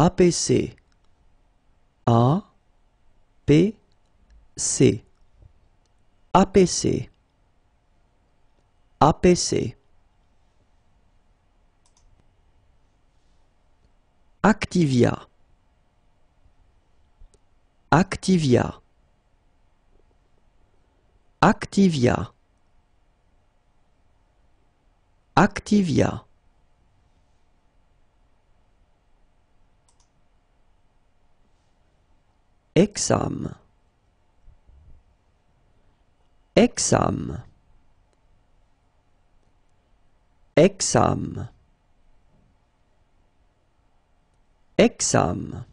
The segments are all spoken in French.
APC A P C. APC APC Activia. Activia. Activia. Activia Exam. Exam. Exam. Exam.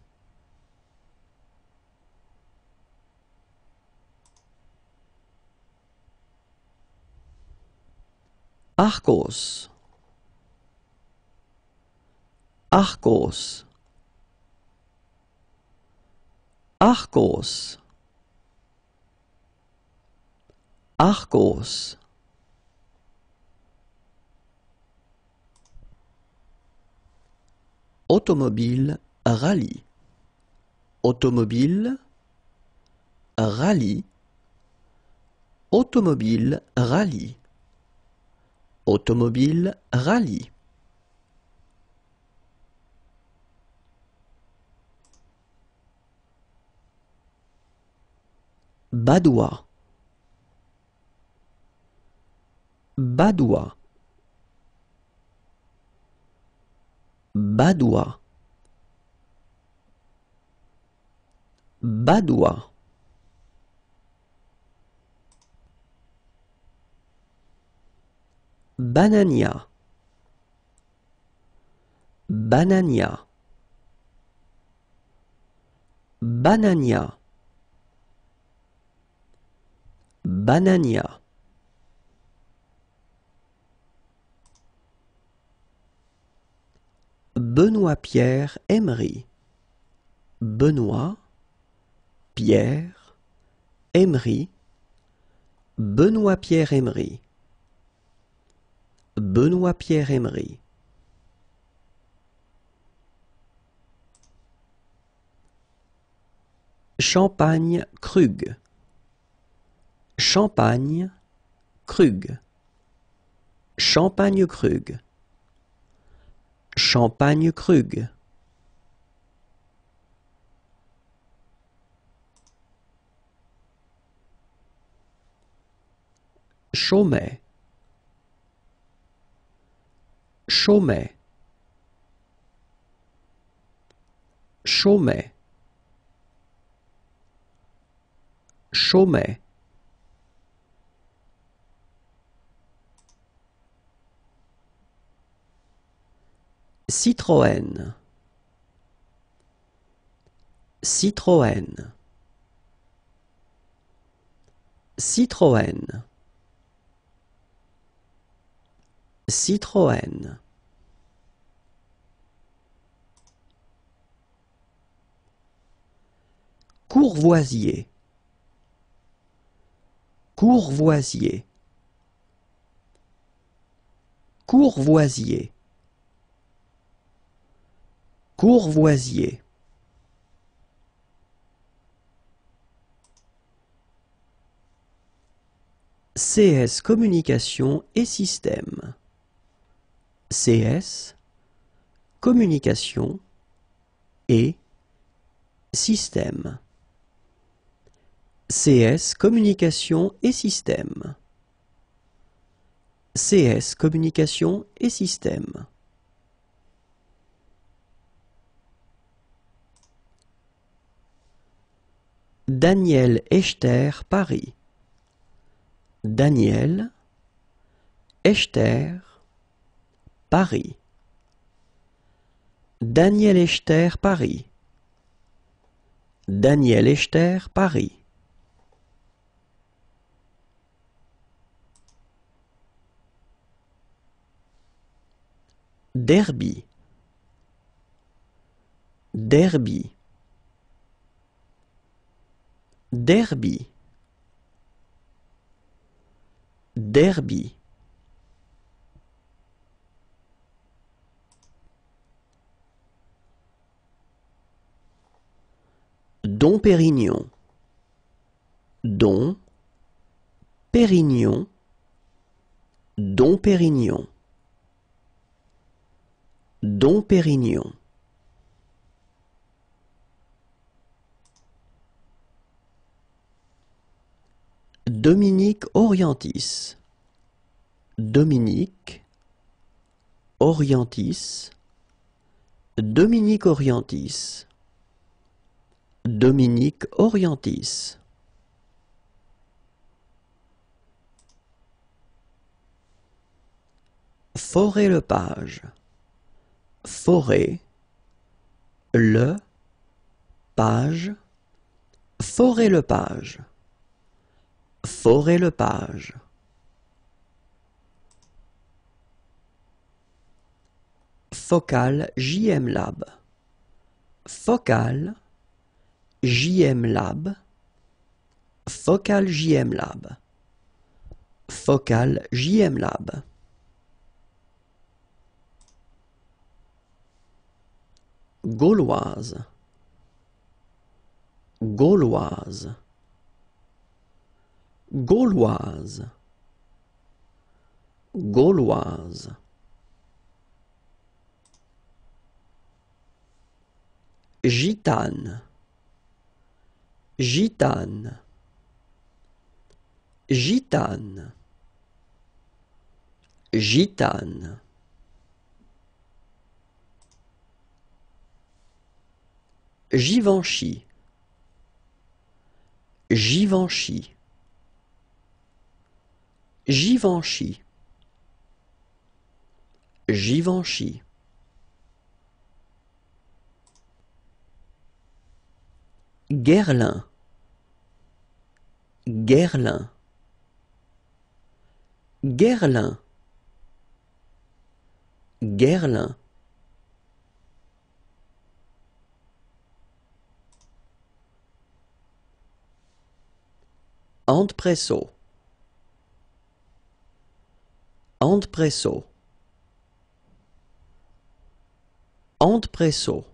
Argos Argos Argos Argos Automobile rallye. Automobile rallye. Automobile rallye. Automobile rallye Badois Badois Badois Badois Banania. Banania. Banania Banania. Benoît-Pierre Emery. Benoît Pierre Emery. Benoît-Pierre Emery. Benoît-Pierre Emery. Champagne Krug Champagne Krug. Champagne Krug. Champagne Krug. Chaumet. Chaumet. Chaumet. Chaumet Citroën. Citroën. Citroën. Citroën. Courvoisier. Courvoisier. Courvoisier Courvoisier. CS Communication et Systèmes CS Communication et Systèmes CS Communication et Systèmes CS Communication et Systèmes Daniel Echter Paris. Daniel Echter Paris. Daniel Echter Paris. Daniel Echter Paris. Derby. Derby Derby Derby Dom Pérignon. Dom Pérignon. Dom Pérignon. Dom Pérignon. Dominique Orientis. Dominique Orientis. Dominique Orientis. Dominique Orientis. Forêt le page. Forêt le page. Forêt le page. Forêt le page. Focal JM Lab. Focal JM Lab. Focal JM Lab. Focal JM Lab. Gauloise. Gauloise. Gauloise. Gauloise. Gitane. Gitane. Gitane. Gitane. Givenchy. Givenchy. Givenchy. Givenchy. Guerlain. Guerlain. Guerlain. Guerlain. Antpresso. Antpresso.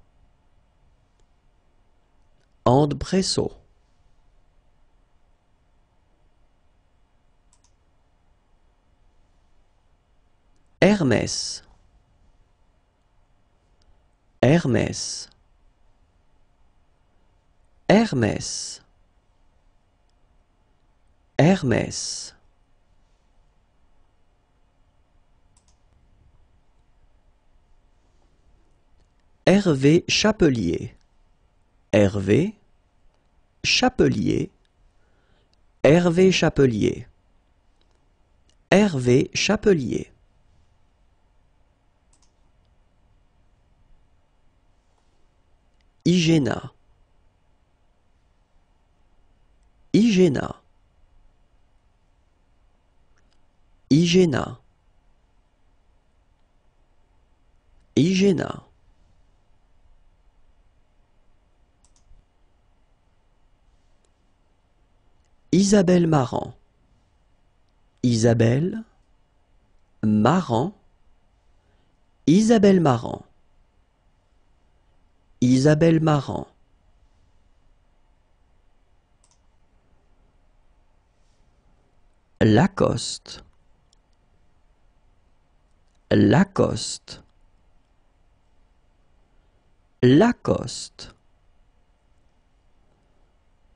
Antpresso. Hermès. Hermès. Hermès. Hermès. Hervé Chapelier. Hervé Chapelier. Hervé Chapelier. Hervé Chapelier. Igéna. Igéna. Igéna. Igéna. Isabelle Marant. Isabelle Marant. Isabelle Marant. Isabelle Marant. Lacoste. Lacoste. Lacoste.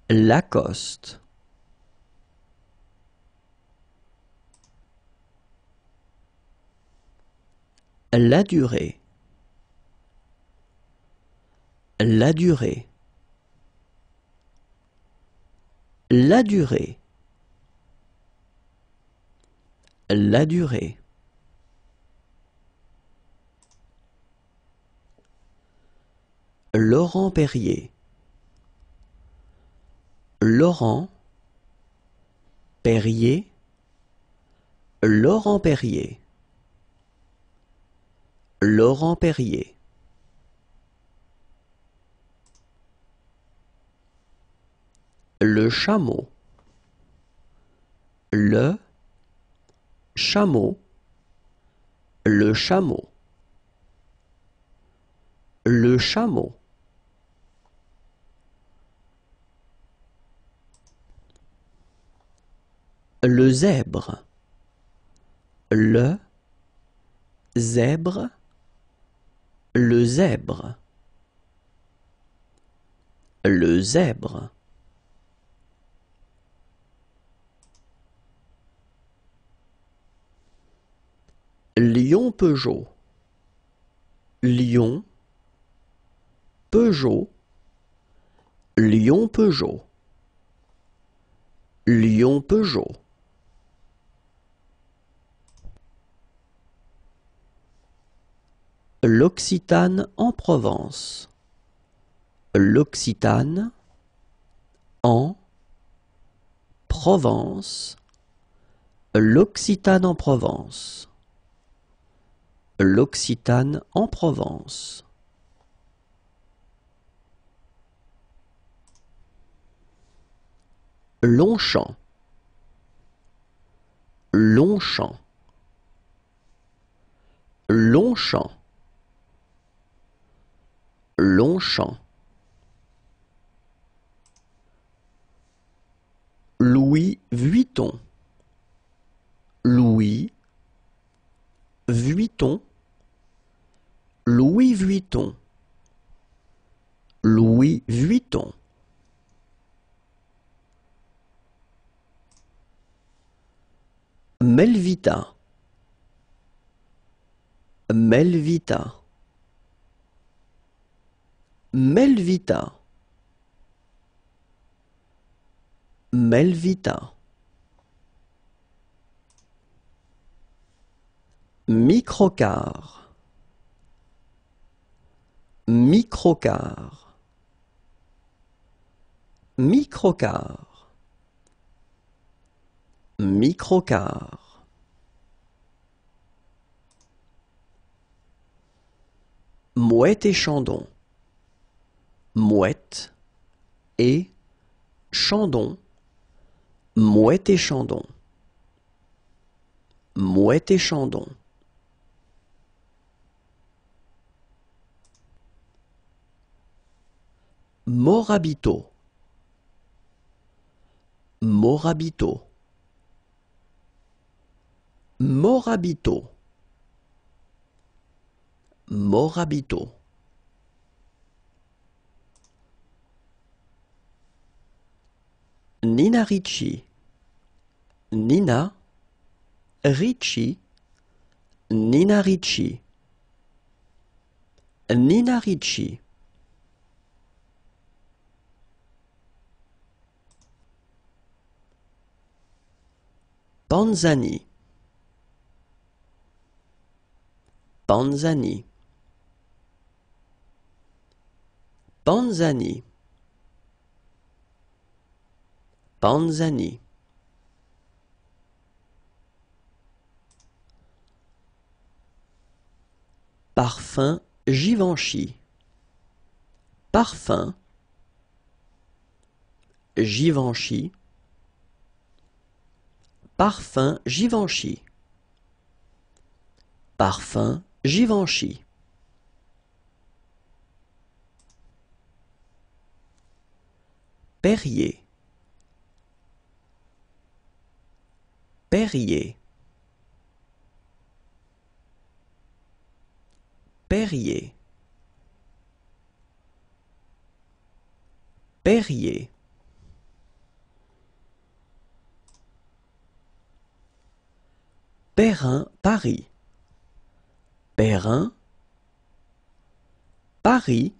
Lacoste. La durée. La durée. La durée. La durée. Laurent Perrier. Laurent Perrier. Laurent Perrier. Laurent Perrier. Le chameau. Le chameau. Le chameau. Le chameau. Le zèbre. Le zèbre. Le zèbre. Le zèbre. Lion Peugeot. Lion Peugeot. Lion Peugeot. Lion Peugeot. L'Occitane en Provence. L'Occitane en Provence. L'Occitane en Provence. L'Occitane en Provence. Longchamp. Longchamp. Longchamp. Longchamp. Louis Vuitton. Louis Vuitton. Louis Vuitton. Louis Vuitton. Melvita. Melvita. Melvita. Melvita. Microcar. Microcar. Microcar. Microcar. Mouette et Chandon. Mouette et Chandon. Mouette et Chandon. Mouette et Chandon. Morabito. Morabito. Morabito. Morabito. Nina Ricci. Nina Ricci. Nina Ricci. Nina Ricci. Panzani. Panzani. Panzani. Panzani. Parfum Givenchy. Parfum Givenchy. Parfum Givenchy. Parfum Givenchy. Perrier. Perrier. Perrier. Perrier. Perrin Paris. Perrin Paris.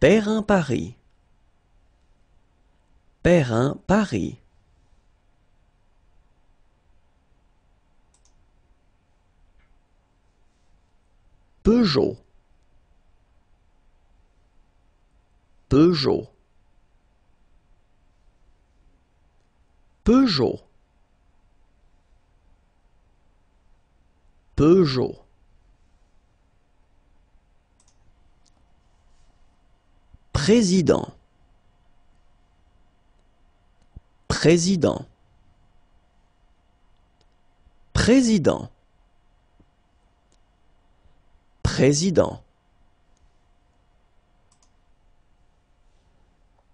Perrin Paris. Perrin Paris. Peugeot. Peugeot. Peugeot. Peugeot. Président. Président. Président. Président.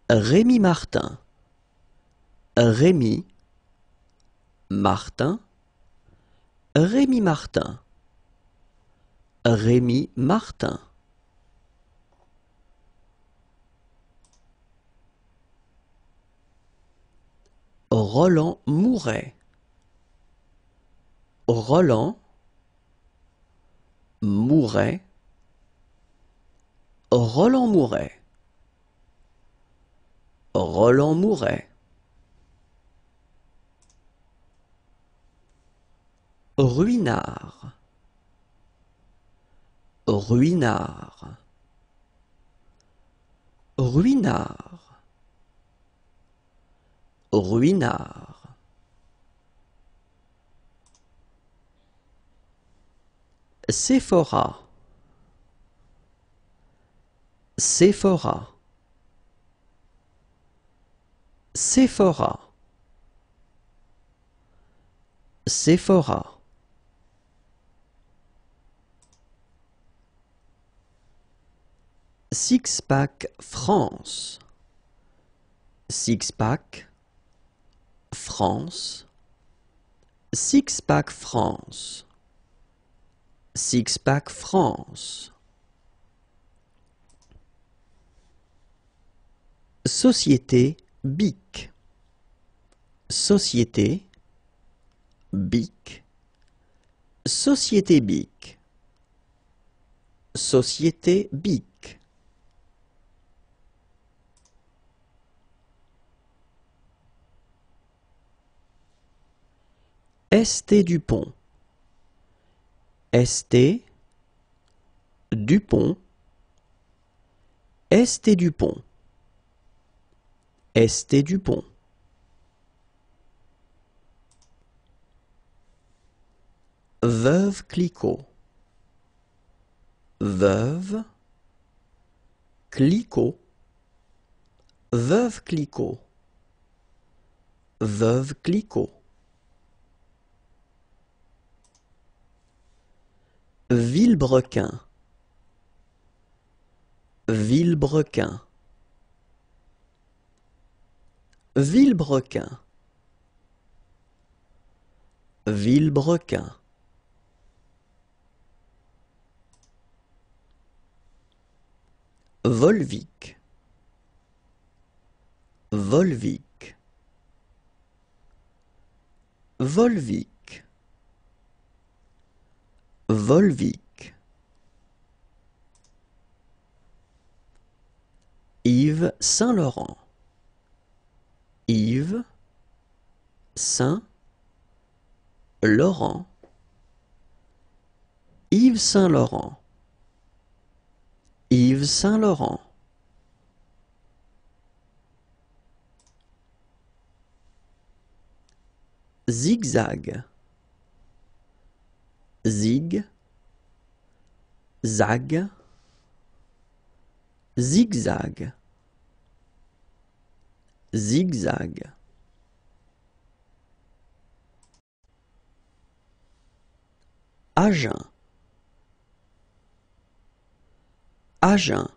Rémi Martin. Rémi Martin, Rémi Martin, Rémi Martin. Roland Mouret, Roland Mouret, Roland Mouret, Roland Mouret. Ruinard, Ruinard, Ruinard, Ruinard. Sephora, Sephora, Sephora, Sephora. Six Pack France, Six Pack France, Six Pack France, Six Pack France. Société BIC, Société BIC, Société BIC, Société BIC. ST Dupont, ST Dupont, ST Dupont, ST Dupont. Veuve Clicquot, Veuve Clicquot, Veuve Clicquot, Veuve Clicquot. Villebrequin, Villebrequin, Villebrequin, Villebrequin. Volvic, Volvic, Volvic, Volvic. Yves Saint-Laurent, Yves Saint-Laurent, Yves Saint-Laurent. Yves Saint-Laurent. Zigzag. Zig. Zag. Zigzag. Zigzag. Agen. Agen.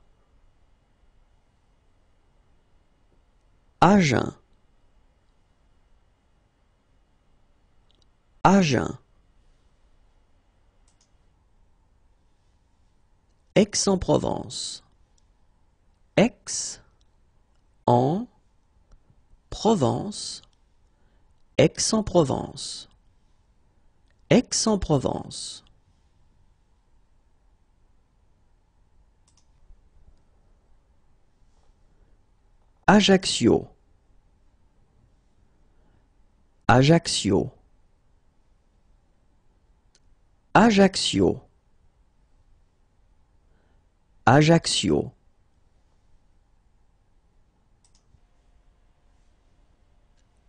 Agen. Agen. Aix-en-Provence. Aix en Provence. Aix-en-Provence. Aix-en-Provence. Ajaccio. Ajaccio. Ajaccio. Ajaccio.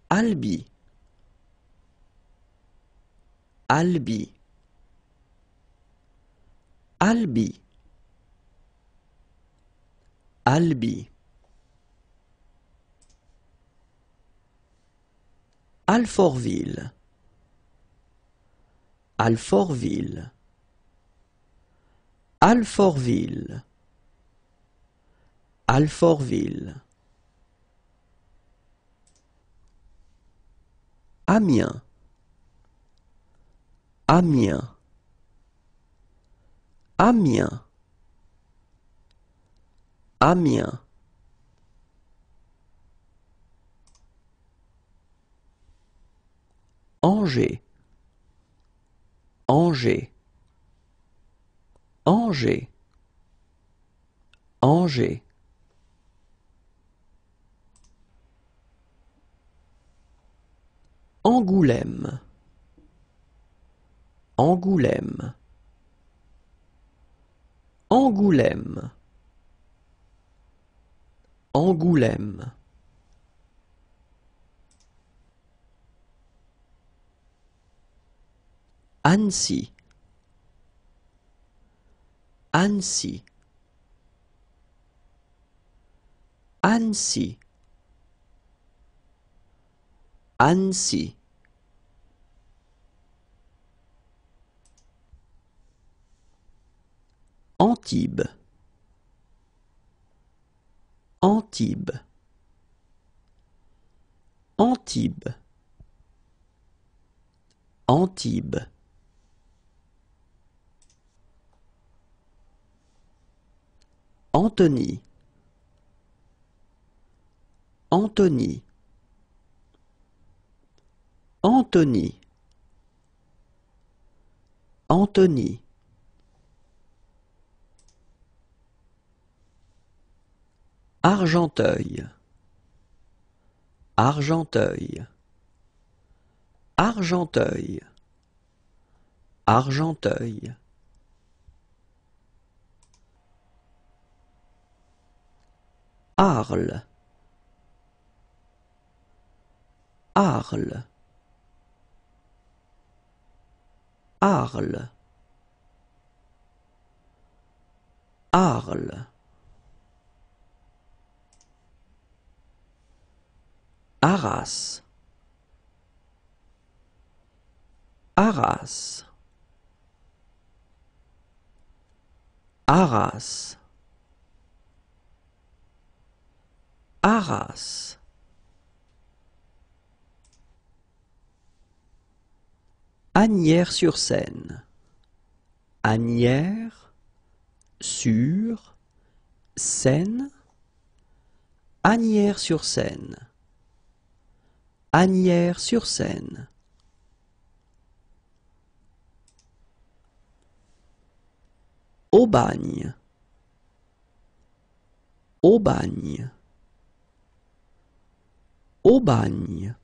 Albi. Albi. Albi. Albi. Alfortville. Alfortville. Alfortville. Alfortville. Amiens. Amiens. Amiens. Amiens. Angers. Angers. Angers. Angers. Angoulême. Angoulême. Angoulême. Angoulême. Annecy. Annecy. Annecy. Annecy. Antibes. Antibes. Antibes. Antibes. Anthony. Anthony. Anthony. Anthony. Argenteuil. Argenteuil. Argenteuil. Argenteuil. Arles. Arles. Arles. Arles. Arras. Arras. Arras. Arras. Agnières-sur-Seine. Agnières sur Seine. Agnières-sur-Seine. Agnières-sur-Seine. Aubagne. Aubagne. Aubagne.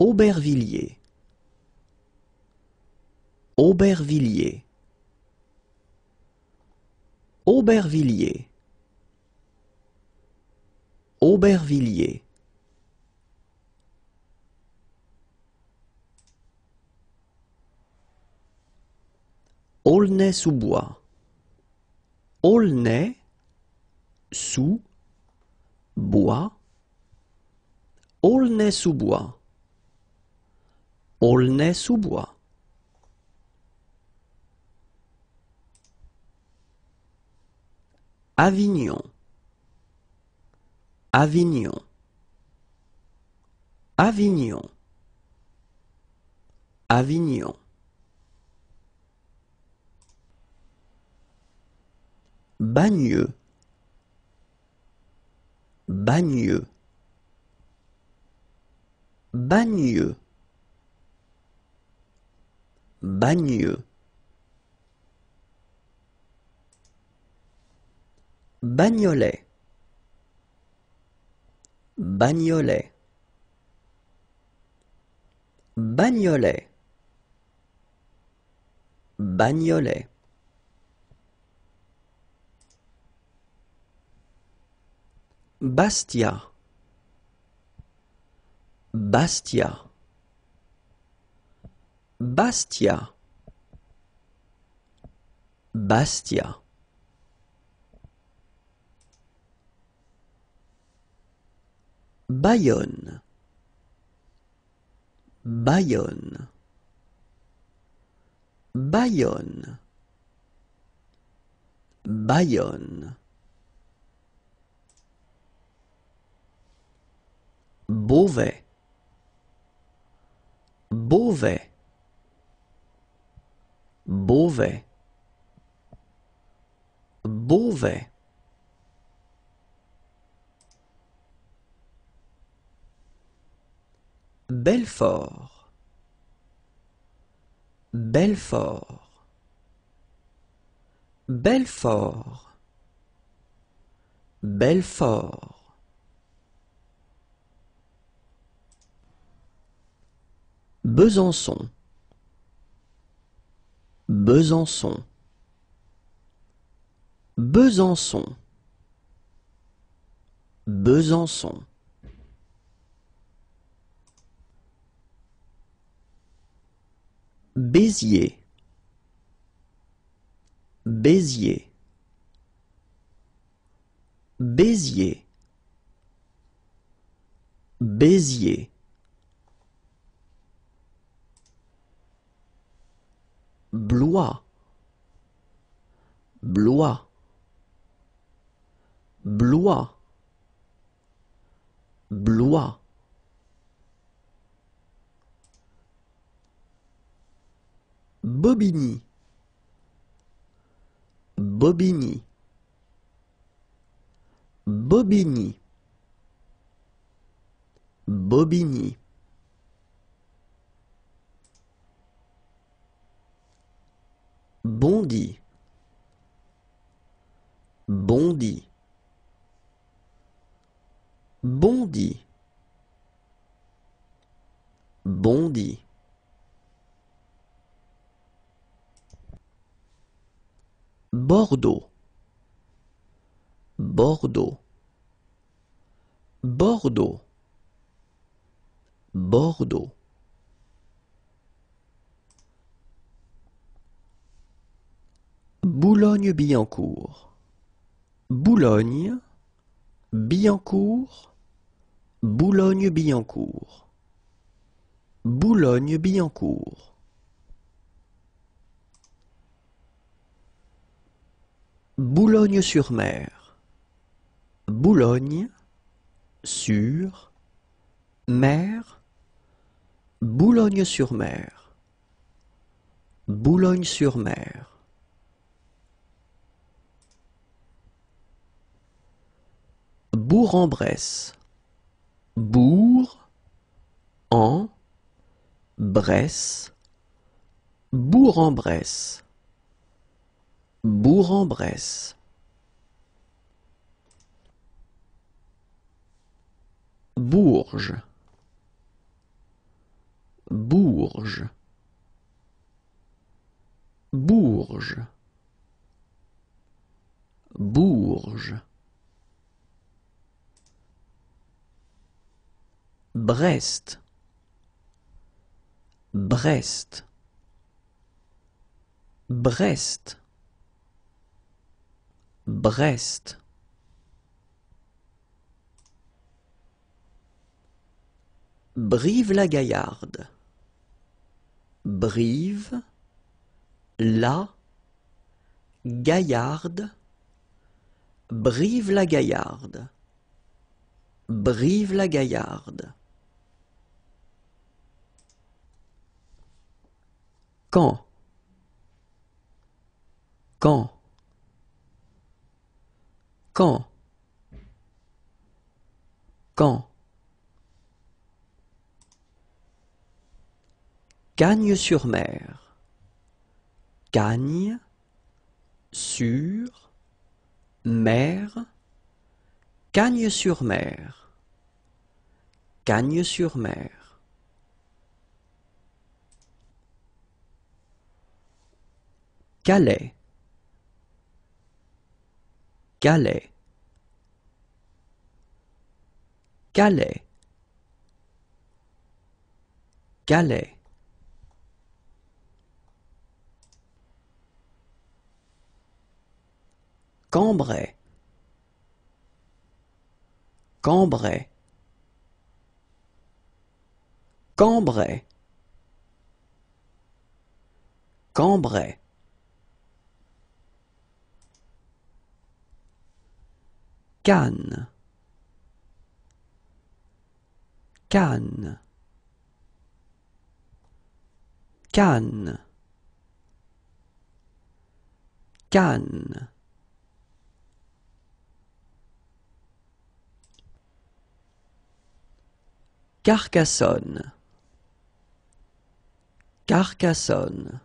Aubervilliers. Aubervilliers. Aubervilliers. Aubervilliers. Aulnay-sous-Bois. Aulnay, sous, bois. Aulnay-sous-Bois. Aulnay-sous-Bois. Avignon. Avignon. Avignon. Avignon. Bagneux. Bagneux. Bagneux. Bagneux. Bagnolet. Bagnolet. Bagnolet. Bagnolet. Bastia. Bastia. Bastia. Bastia. Bayonne. Bayonne. Bayonne. Bayonne. Beauvais. Beauvais. Beauvais. Beauvais. Belfort. Belfort. Belfort. Belfort. Besançon. Besançon. Besançon. Besançon. Béziers. Béziers. Béziers. Béziers. Blois. Blois. Blois. Blois. Bobigny. Bobigny. Bobigny. Bobigny. Bondy. Bondy. Bondy. Bondy. Bordeaux. Bordeaux. Bordeaux. Bordeaux. Boulogne-Billancourt. Boulogne, Billancourt, Boulogne-Billancourt. Boulogne-Billancourt. Boulogne-sur-Mer. Boulogne, sur, mer, Boulogne-sur-Mer. Boulogne-sur-Mer. Bourg-en-Bresse. Bourg, en, Bresse. Bourg-en-Bresse. Bourg-en-Bresse. Bourges. Bourges. Bourges. Bourges. Brest. Brest. Brest. Brest. Brive-la-Gaillarde. Brive, la, Gaillarde, Brive-la-Gaillarde. Brive-la-Gaillarde. Quand? Quand? Quand? Quand? Cagne-sur-Mer. Cagne, sur, mer, Cagne-sur-Mer. Cagne-sur-Mer. Calais. Calais. Calais. Calais. Cambrai. Cambrai. Cambrai. Cambrai. Cannes. Cannes. Cannes. Cannes. Carcassonne. Carcassonne.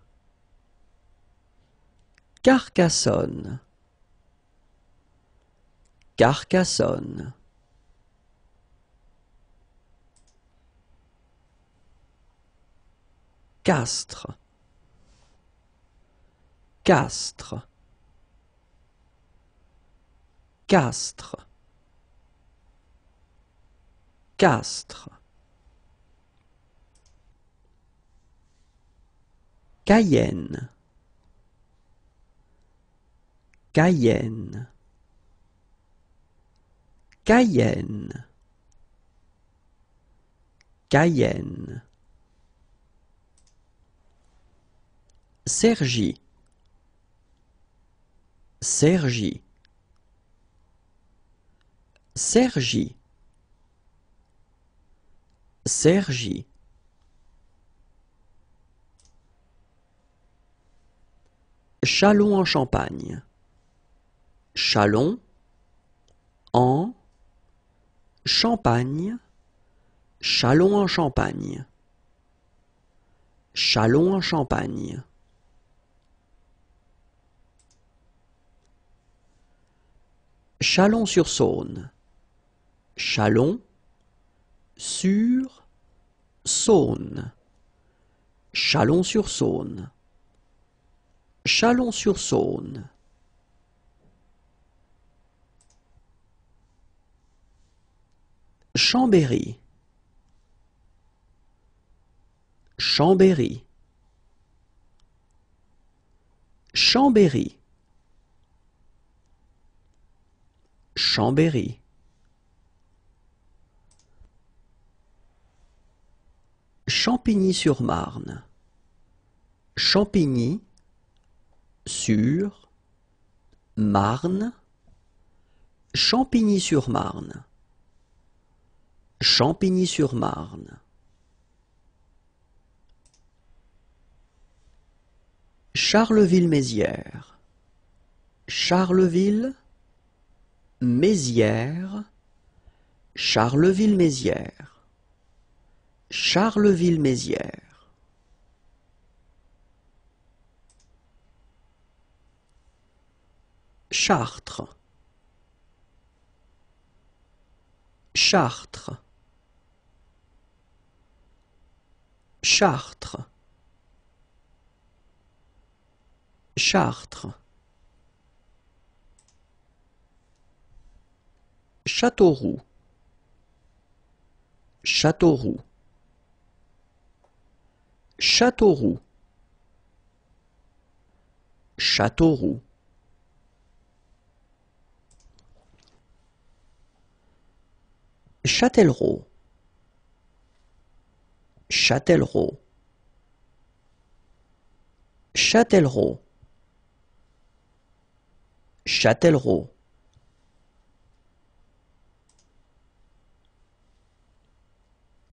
Carcassonne. Carcassonne. Castres. Castres. Castres. Castres. Cayenne. Cayenne. Cayenne. Cayenne. Sergi. Sergi. Sergi. Sergi. Chalon en Champagne. Chalon en Champagne. Chalon en Champagne. Chalon en Champagne. Chalon-sur-Saône. Chalon sur Saône. Chalon-sur-Saône. Chalon-sur-Saône. Chambéry. Chambéry. Chambéry. Chambéry. Champigny-sur-Marne. Champigny sur Marne. Champigny-sur-Marne. Champigny-sur-Marne. Charleville-Mézières. Charleville, Mézières, Charleville-Mézières. Charleville-Mézières. Chartres. Chartres. Chartres. Chartres. Châteauroux. Châteauroux. Châteauroux. Châteauroux. Châtellerault. Châtellerault. Châtellerault. Châtellerault.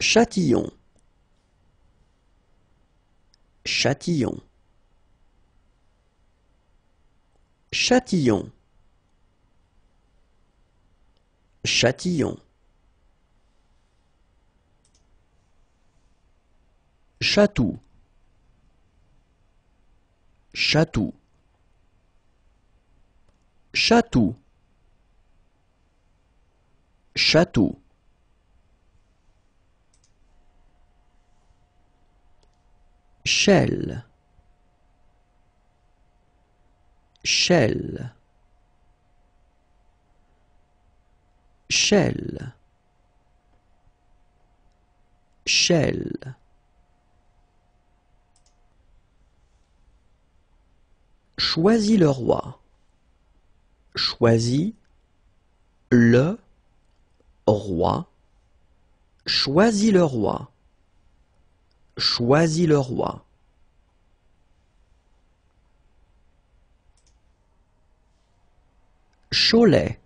Châtillon. Châtillon. Châtillon. Châtillon. Chatou. Chatou. Chatou. Chatou. Chelle. Chelle. Chelle. Chelle. Choisis le roi. Choisis le roi. Choisis le roi. Choisis le roi. Cholet.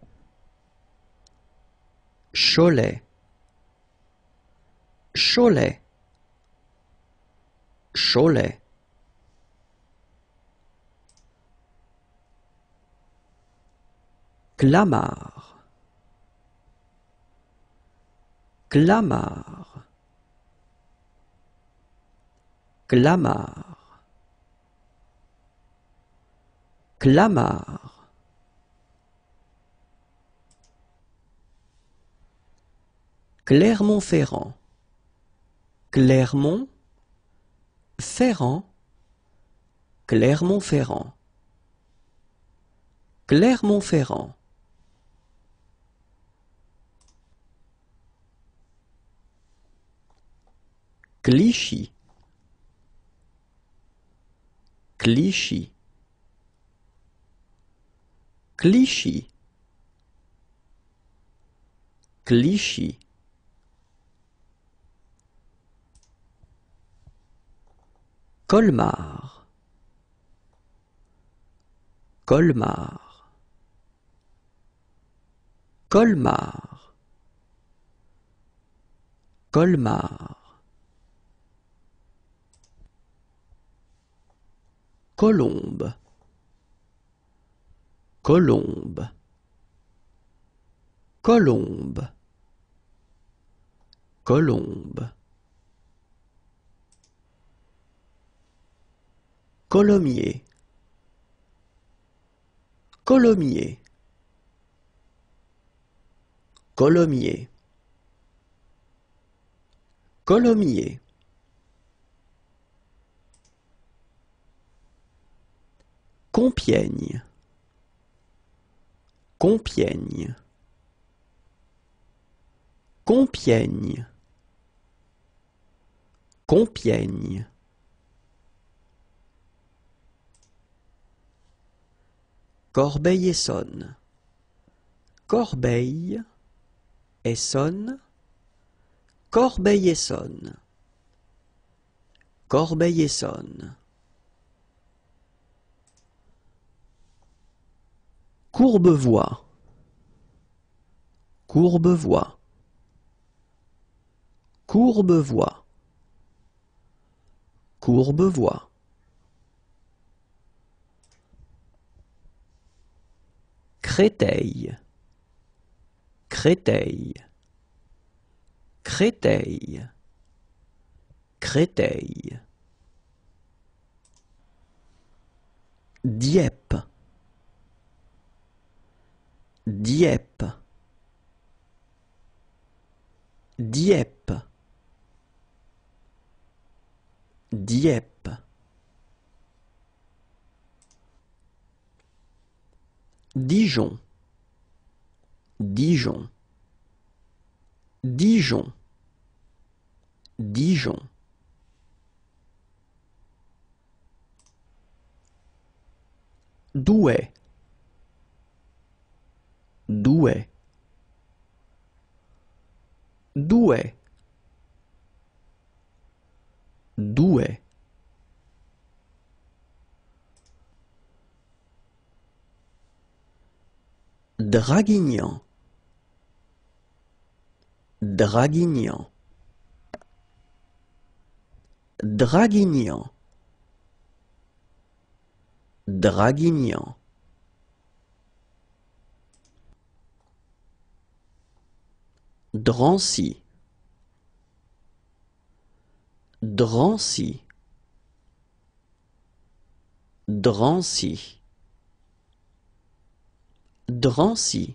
Cholet. Cholet. Cholet. Clamart. Clamart. Clamart. Clamart. Clermont-Ferrand. Clermont. Ferrand. Clermont-Ferrand. Clermont-Ferrand. Clichy. Clichy. Clichy. Clichy. Colmar. Colmar. Colmar. Colmar. Colombe. Colombe. Colombe. Colombe. Colomier. Colomier. Colomier. Colomier. Compiègne. Compiègne. Compiègne. Compiègne. Corbeil-Essonne. Corbeil, Essonne, Corbeil-Essonne. Corbeil-Essonne. Courbevoie. Courbevoie. Courbevoie. Courbevoie. Créteil. Créteil. Créteil. Créteil. Dieppe. Dieppe. Dieppe. Dieppe. Dijon. Dijon. Dijon. Dijon. Douai. Douai. Douai. Draguignan. Draguignan. Draguignan. Draguignan. Drancy. Drancy. Drancy. Drancy.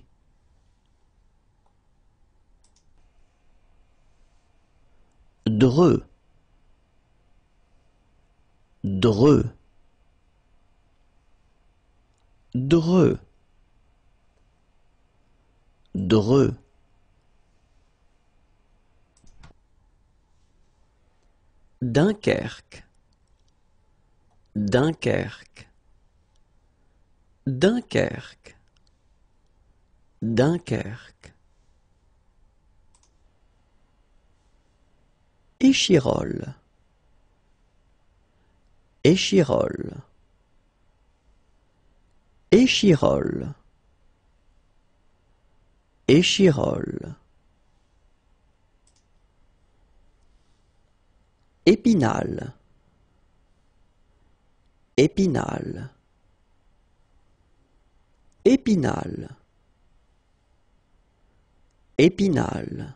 Dreux. Dreux. Dreux. Dreux. Dunkerque. Dunkerque. Dunkerque. Dunkerque. Échirol. Échirol. Échirol. Échirol. Épinal. Épinal. Épinal. Épinal.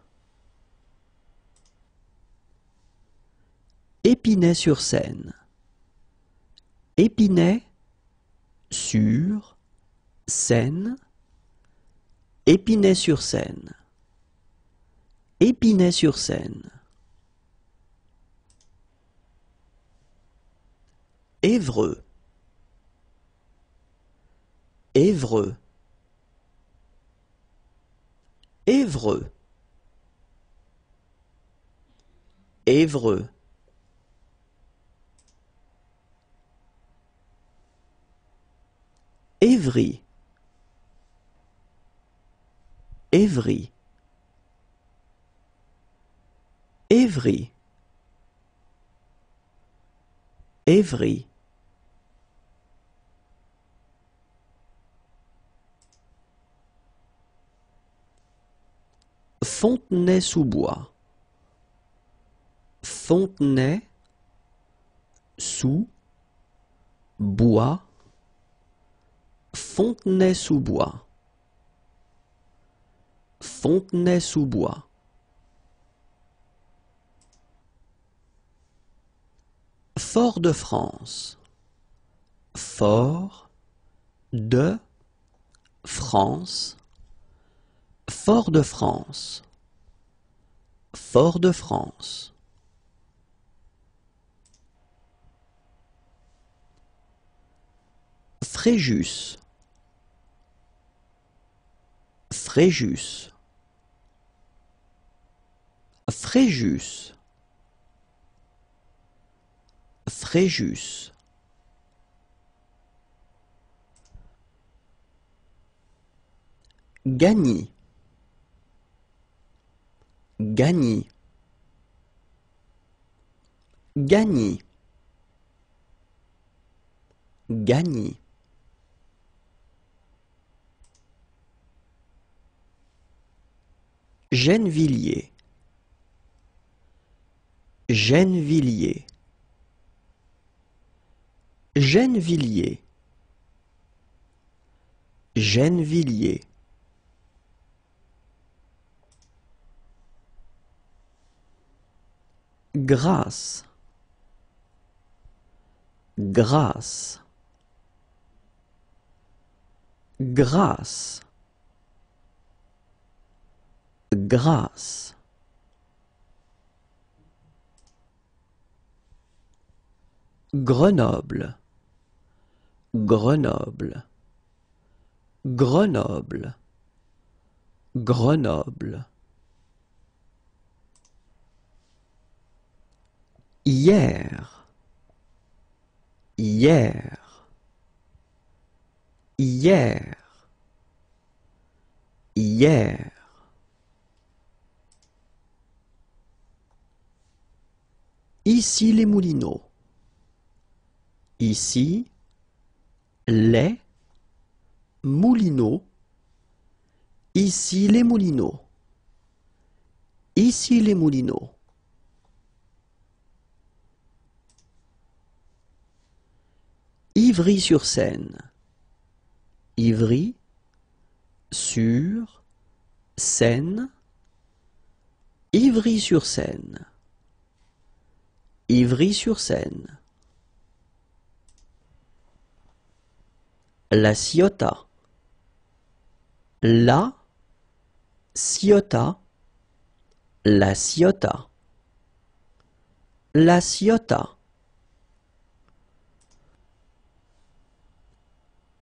Épinay-sur-Seine. Épinay sur Seine. Épinay-sur-Seine. Épinay-sur-Seine. Évreux. Évreux. Évreux. Évreux. Évry. Évry. Évry. Évry. Fontenay-sous-Bois. Fontenay sous bois Fontenay-sous-Bois. Fontenay-sous-Bois. Fort-de-France. Fort de France. Fort-de-France. Fort-de-France. Fréjus. Fréjus. Fréjus. Fréjus. Gagny. Gagny. Gagny. Gagny. Gennevilliers. Gennevilliers. Gennevilliers. Gennevilliers. Grâce. Grâce. Grâce. Grâce. Grenoble. Grenoble. Grenoble. Grenoble. Hier. Hier. Hier. Hier. Ici les moulineaux. Ici les moulineaux. Ici les moulineaux. Ici les moulineaux. Ivry-sur-Seine. Ivry sur Seine. Ivry-sur-Seine. Ivry-sur-Seine. La Ciotat. La Ciotat. La Ciotat. La Ciotat.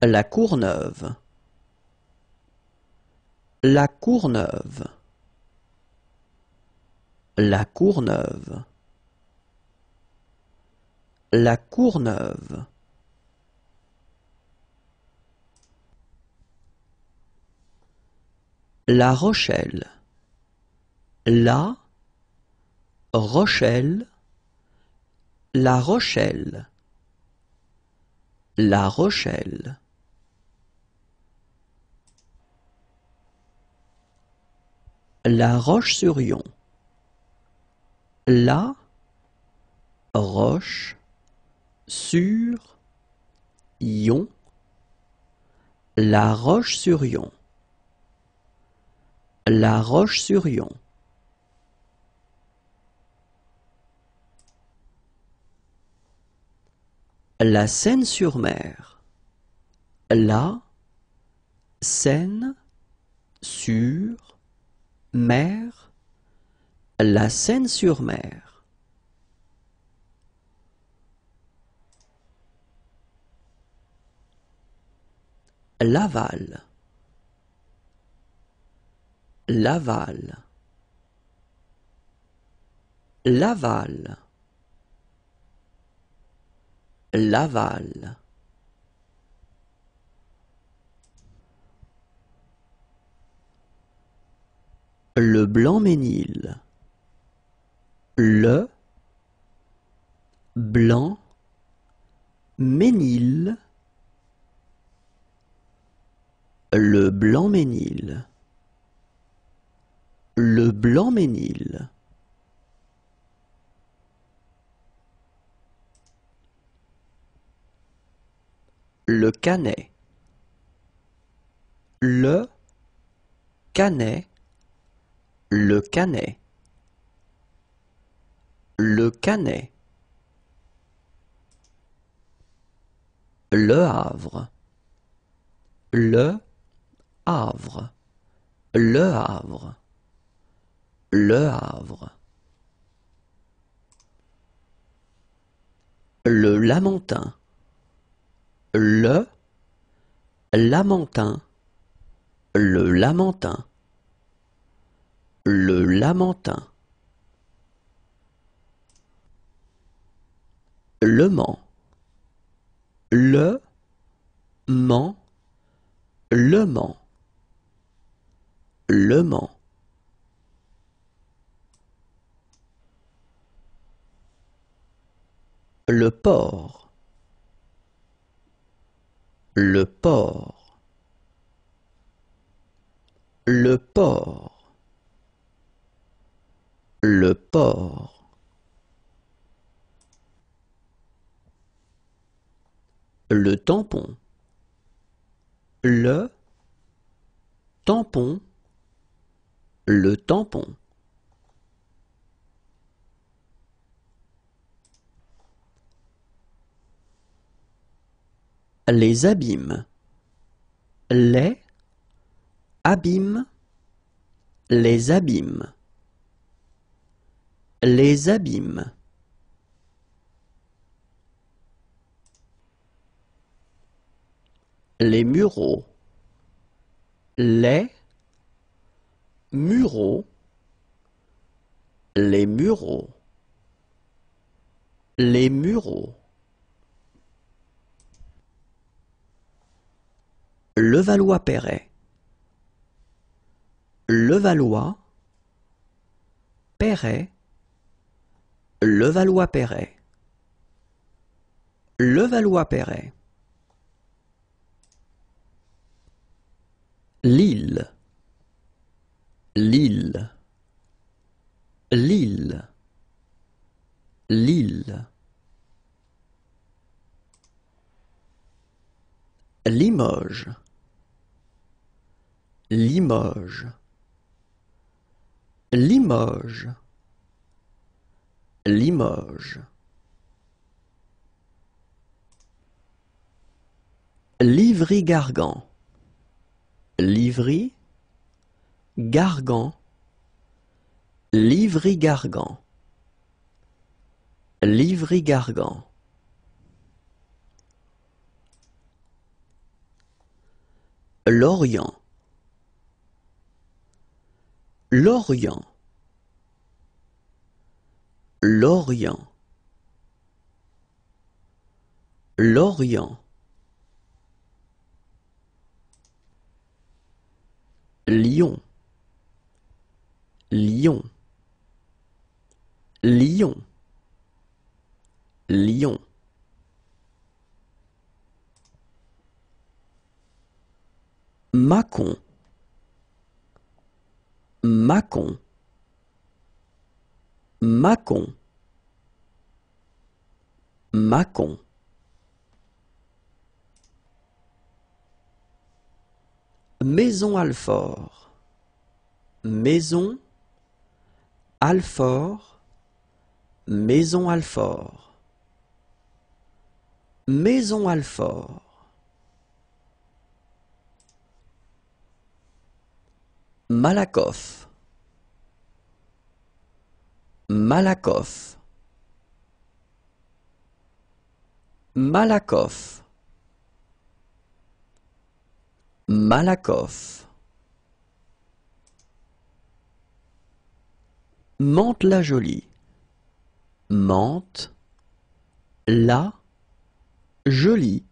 La Courneuve. La Courneuve. La Courneuve. La Courneuve. La Rochelle. La Rochelle. La Rochelle. La Rochelle. La Roche-sur-Yon. La roche, sur, Yon, la Roche-sur-Yon, la Roche-sur-Yon. La Seine-sur-Mer, la Seine sur mer, la Seine-sur-Mer. Laval, Laval, Laval, Laval. Le Blanc-Ménil, le blanc Ménil, le Blanc-Ménil, le Blanc-Ménil. Le Canet, le Canet, le Canet, le Canet. Le Havre, le Havre, le Havre, le Havre. Le Lamentin, le Lamentin, le Lamentin, le Lamentin. Le Mans, le Mans, le Mans, le Mans. Le port, le port, le port, le port. Le tampon, le tampon, le tampon. Les abîmes, les abîmes, les abîmes, les abîmes. Les Mureaux, les Mureaux, les Mureaux, les Mureaux. Levallois-Perret, Levallois, Perret, Levallois-Perret, Levallois-Perret. Lille, Lille, Lille, Lille. Limoges, Limoges, Limoges, Limoges. Livry-Gargan, Livry, Gargan, Livry-Gargan, Livry-Gargan. Lorient, Lorient, Lorient, Lorient. Lyon, Lyon, Lyon, Lyon. Mâcon, Mâcon, Mâcon, Mâcon. Maison Alfort. Maison Alfort. Maison Alfort. Maison Alfort. Malakoff. Malakoff. Malakoff. Malakoff. Mante-la-Jolie. Mante. La. Jolie.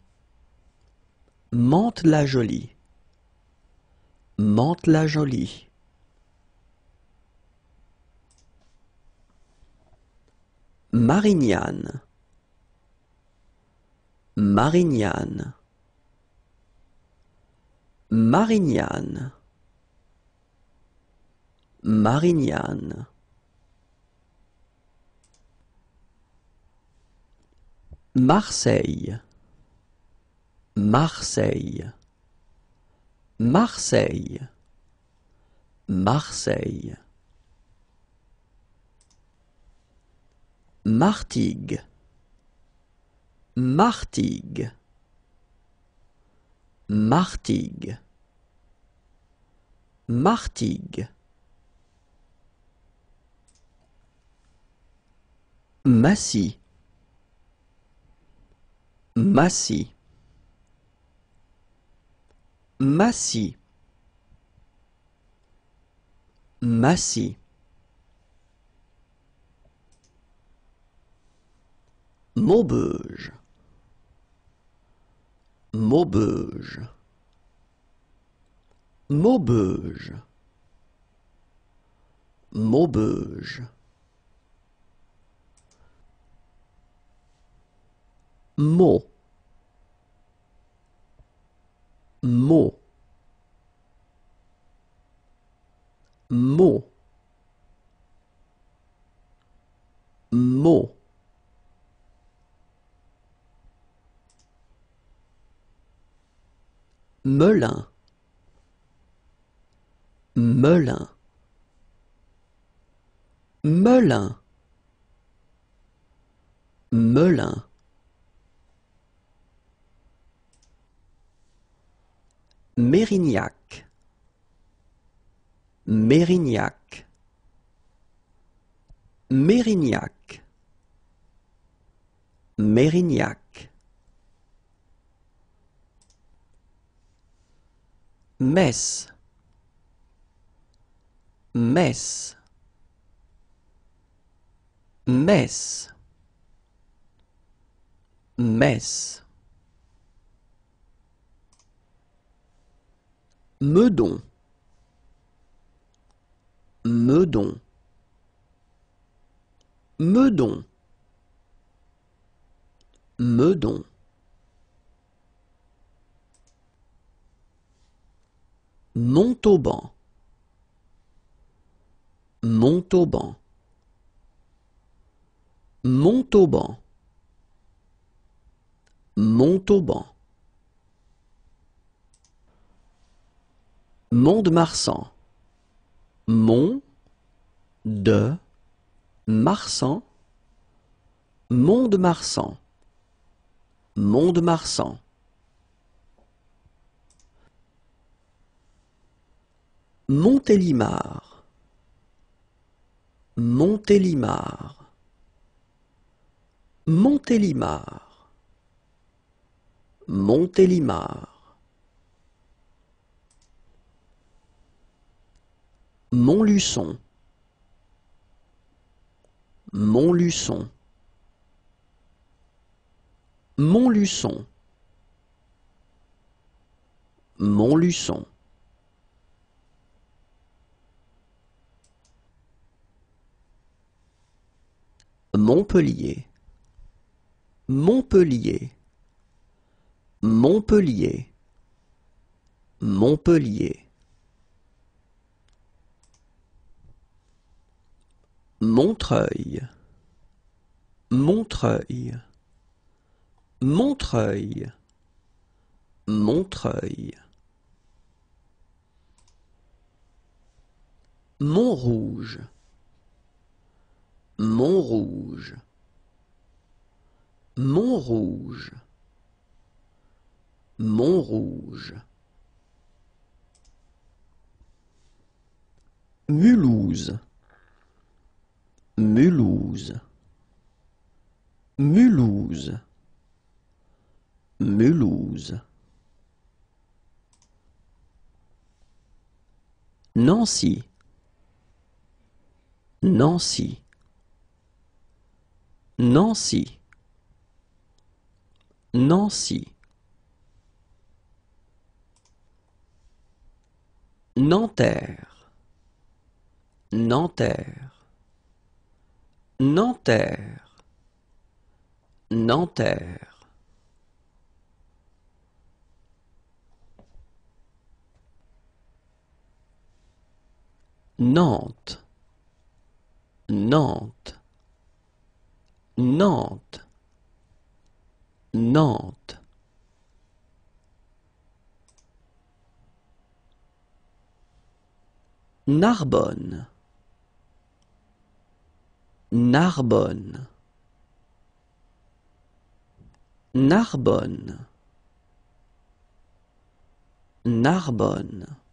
Mante-la-Jolie. Mante-la-Jolie. Marignane. Marignane. Marignane. Marignane. Marseille. Marseille. Marseille. Marseille. Martigues. Martigues. Martigues. Martigues. Massy. Massy. Massy. Massy. Maubeuge. Maubeuge. Maubeuge. Maubeuge. Mot. Mot. Mot. Mot. Melun. Melun. Melun. Melun. Mérignac. Mérignac. Mérignac. Mérignac. Metz. Metz. Metz. Metz. Meudon. Meudon. Meudon. Meudon. Montauban. Montauban. Montauban. Montauban. Mont-de-Marsan. Mont de Marsan. Mont-de-Marsan. Mont-de-Marsan. Montélimar. Montélimar. Montélimar. Montélimar. Montluçon. Montluçon. Montluçon. Montluçon. Montpellier. Montpellier. Montpellier. Montpellier. Montreuil. Montreuil. Montreuil, Montreuil. Montrouge, Montrouge. Montrouge, Montrouge. Mulhouse, Mulhouse. Mulhouse, Mulhouse. Nancy, Nancy. Nancy, Nancy. Nanterre, Nanterre. Nanterre, Nanterre. Nantes, Nantes, Nantes, Nantes. Narbonne, Narbonne, Narbonne, Narbonne.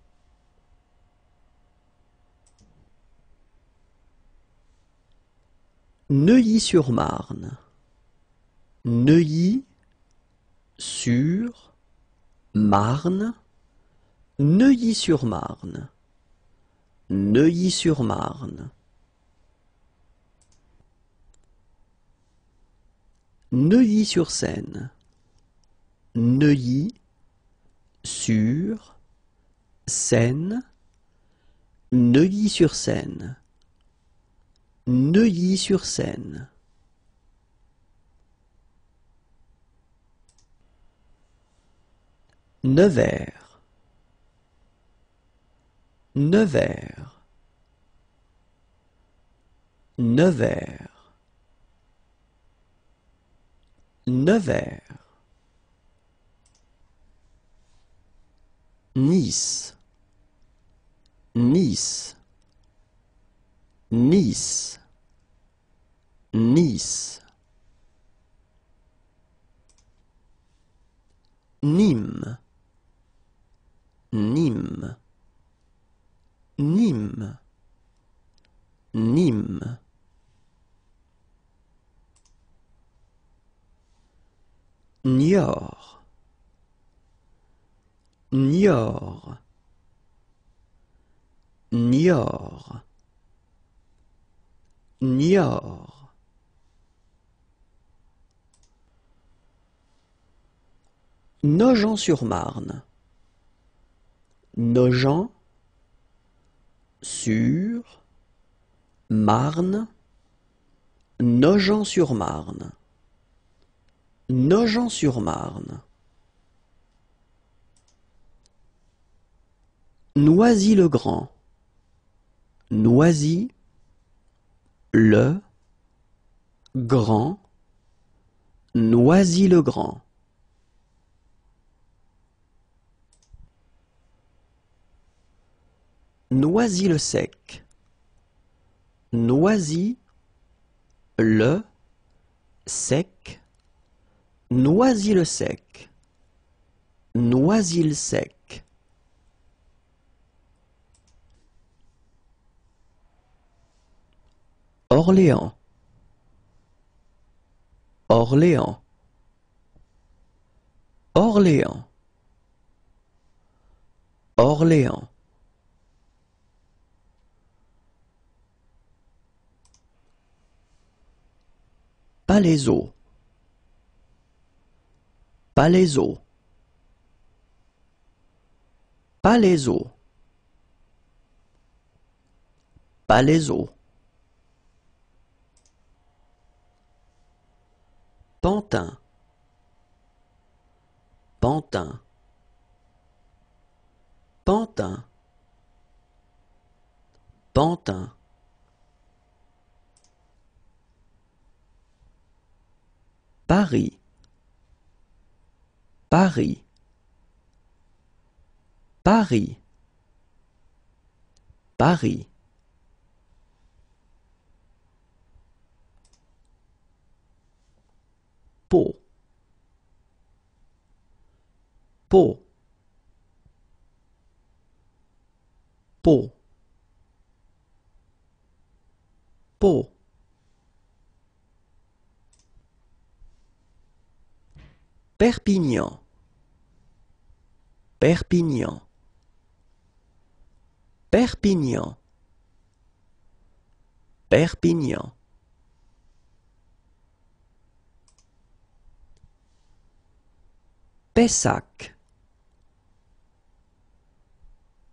Neuilly-sur-Marne, Neuilly sur Marne, Neuilly-sur-Marne, Neuilly-sur-Marne. Neuilly-sur-Seine, Neuilly sur Seine, Neuilly-sur-Seine. Neuilly-sur-Seine. Nevers. Nevers. Nevers. Nevers. Nice. Nice. Nice. Nice. Nîmes. Nîmes. Nîmes. Nîmes. Niort. Niort. Niort. Nogent-sur-Marne. Nogent sur Marne. Nogent-sur-Marne. Nogent-sur-Marne. Noisy-le-Grand. Noisy le grand Noisy-le-Grand. Noisy-le-Sec. Noisy le sec. Noisy-le-Sec. Noisy-le-Sec. Orléans. Orléans. Orléans. Orléans. Palaiseau. Palaiseau. Palaiseau. Palaiseau. Pantin. Pantin. Pantin. Pantin. Paris. Paris, Paris, Paris. Pau, Pau, Pau, Pau. Perpignan, Perpignan, Perpignan, Perpignan. Pessac,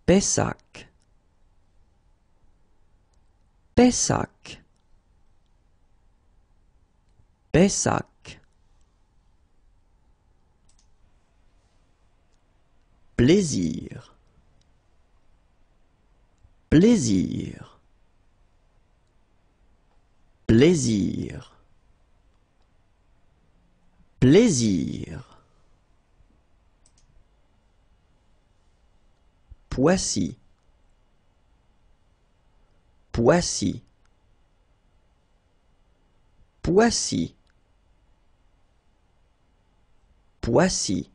Pessac, Pessac, Pessac. Plaisir, plaisir, plaisir, plaisir. Poissy, Poissy, Poissy, Poissy.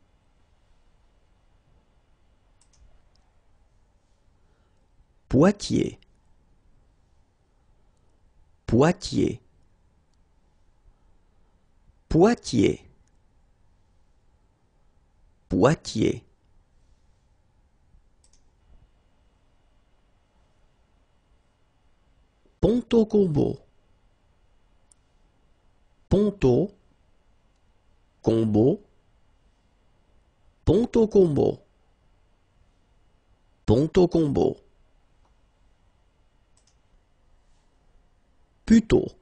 Poitiers, Poitiers, Poitiers, Poitiers. Ponto Combo, Ponto, Combo, Ponto Combo, Ponto Combo. Puto,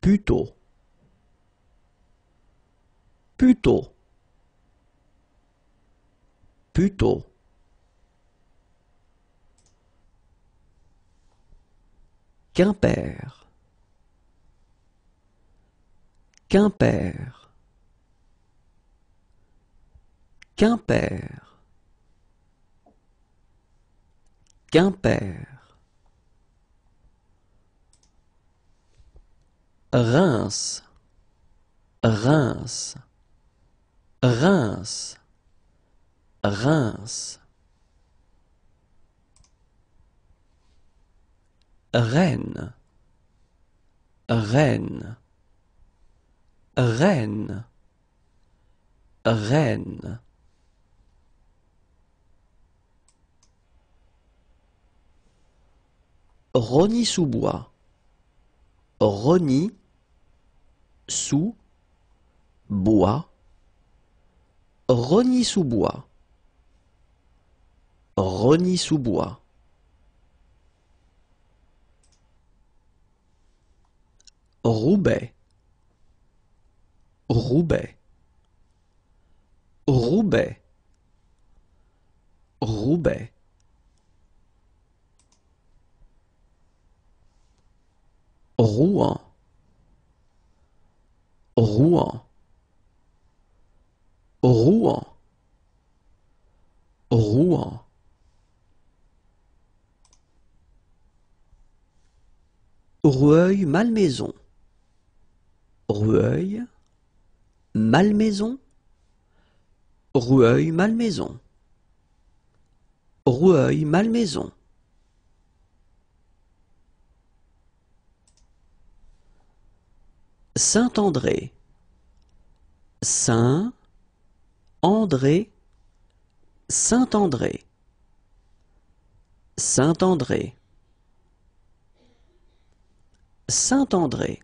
Puto, Puto, Puto. Quimper, Quimper, Quimper, Quimper. Reims, Reims, Reims, Reims. Rennes, Rennes, Rennes, Rennes. Rogny-sous-Bois, Rogny, sous, bois, Rogny-sous-Bois, Rogny-sous-Bois. Roubaix, Roubaix, Roubaix, Roubaix. Rouen, Rouen, Rouen, Rouen. Rueil-Malmaison, Rueil, Malmaison, Rueil-Malmaison, Rueil-Malmaison. Saint-André, Saint, André, Saint-André, Saint-André, Saint-André,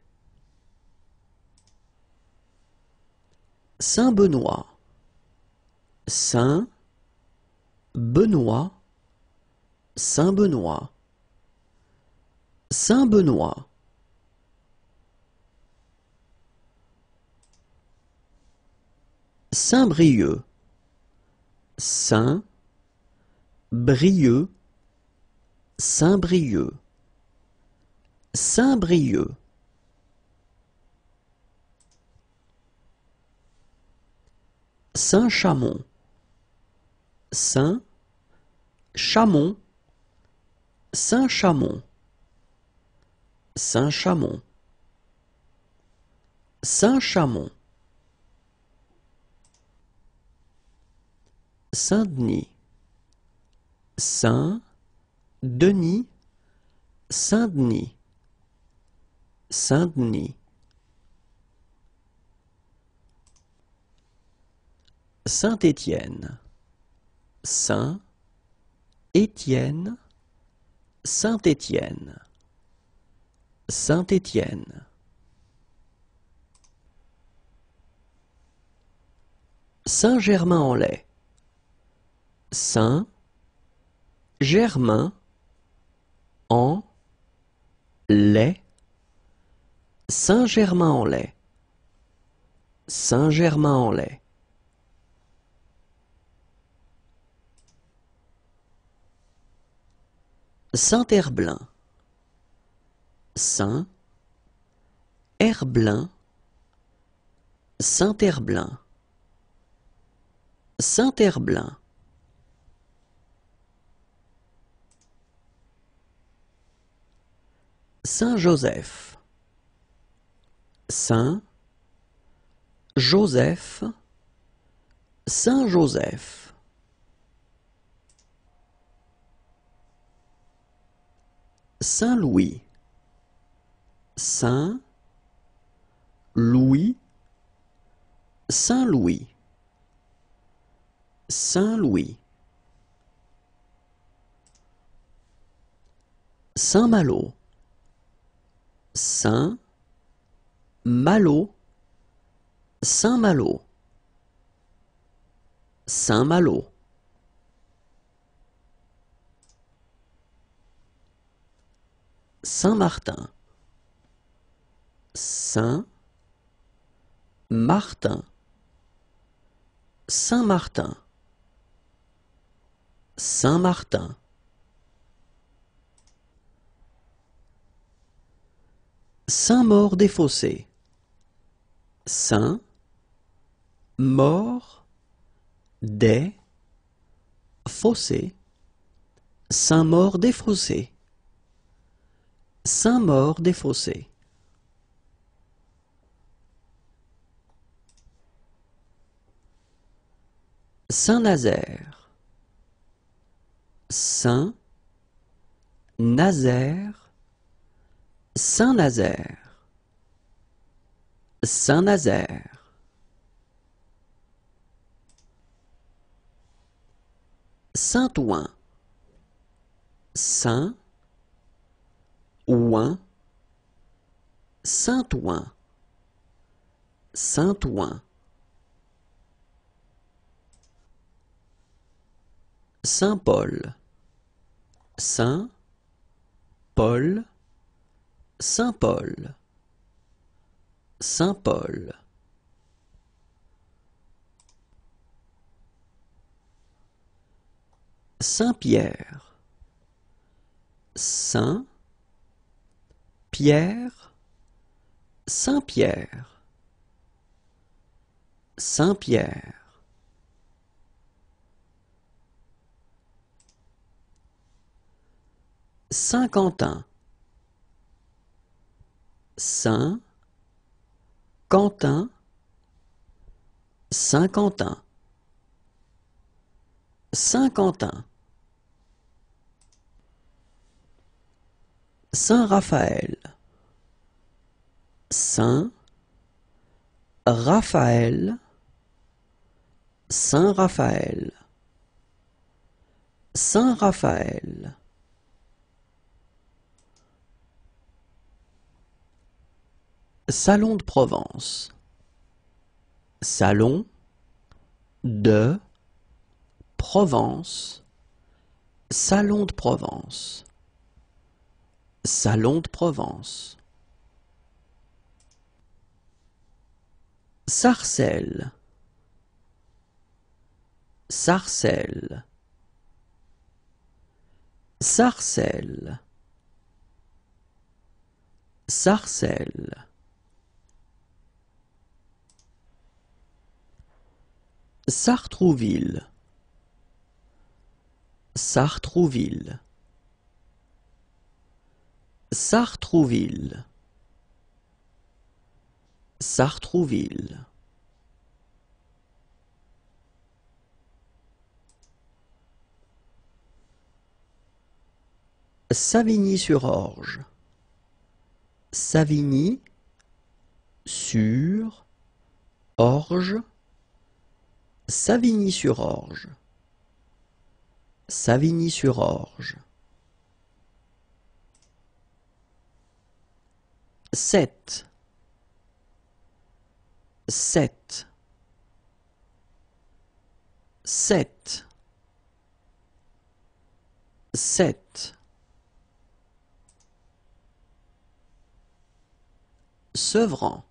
Saint-Benoît, Saint, Benoît, Saint-Benoît, Saint-Benoît. Saint-Brieuc, Saint, Brieuc, Saint-Brieuc, Saint-Brieuc. Saint-Chamond. Saint Chamond. Saint-Chamond. Saint-Chamond. Saint-Chamond. Saint-Denis. Saint-Denis. Saint-Denis. Saint-Denis. Saint-Étienne. Saint Étienne. Saint-Étienne. Saint-Étienne. Saint-Germain-en-Laye. Saint Germain en Laye. Saint-Germain-en-Laye. Saint-Germain-en-Laye. Saint-Herblain. Saint Herblain. Saint-Herblain. Saint-Herblain. Saint-Joseph. Saint Joseph. Saint-Joseph. Saint-Louis. Saint Louis. Saint-Louis. Saint-Louis. Saint-Malo. Saint Malo. Saint-Malo. Saint-Malo. Saint-Martin. Saint Martin. Saint-Martin. Saint-Martin. Saint-Maur des Fossés. Saint Mort des Fossés. Saint-Maur des Fossés. Saint-Maur des Fossés. Saint-Nazaire. Saint Nazaire. Saint-Nazaire. Saint-Nazaire. Saint-Ouen. Saint Ouen. Saint-Ouen. Saint-Ouen. Saint-Paul. Saint Paul. Saint-Paul. Saint-Paul. Saint-Pierre. Saint Pierre. Saint-Pierre. Saint-Pierre. Saint-Quentin. Saint Quentin. Saint-Quentin. Saint-Quentin. Saint-Raphaël. Saint Raphaël. Saint Raphaël. Saint Raphaël. Salon de Provence. Salon de Provence. Salon de Provence. Salon de Provence. Sarcelles. Sarcelles. Sarcelles. Sarcelles. Sartrouville. Sartrouville. Sartrouville. Sartrouville. Savigny-sur-Orge. Savigny sur Orge. Savigny-sur-Orge. Savigny-sur-Orge. Sept. Sept. Sept. Sept. Sevran.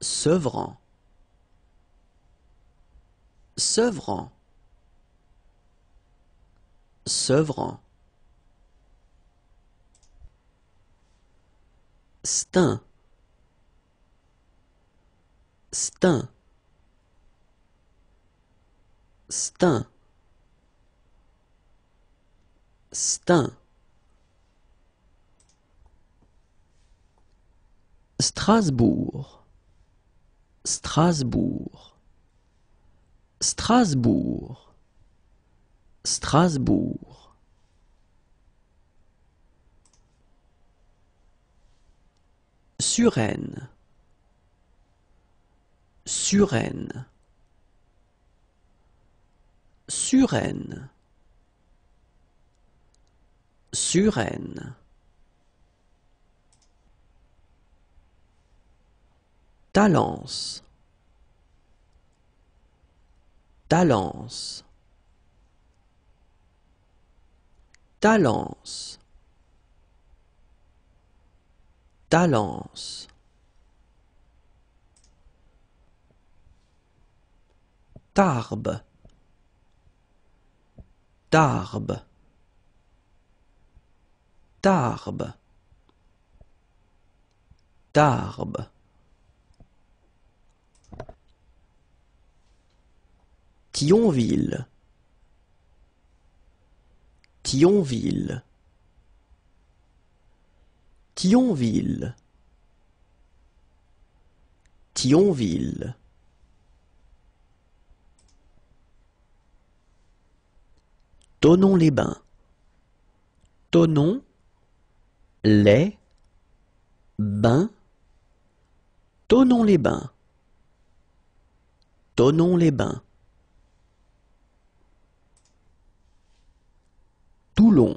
Sevran. Sevran. Sevran. Stein. Strasbourg. Strasbourg. Strasbourg. Strasbourg. Suresnes. Suresnes. Suresnes. Suresnes. Talence. Talence. Talence. Talence. Tarbes. Tarbes. Tarbes. Tarbes. Thionville. Thionville. Thionville. Thionville. Tonon-les-Bains. Tonon, les, bains. Tonon-les-Bains. Tonon-les-Bains. Toulon.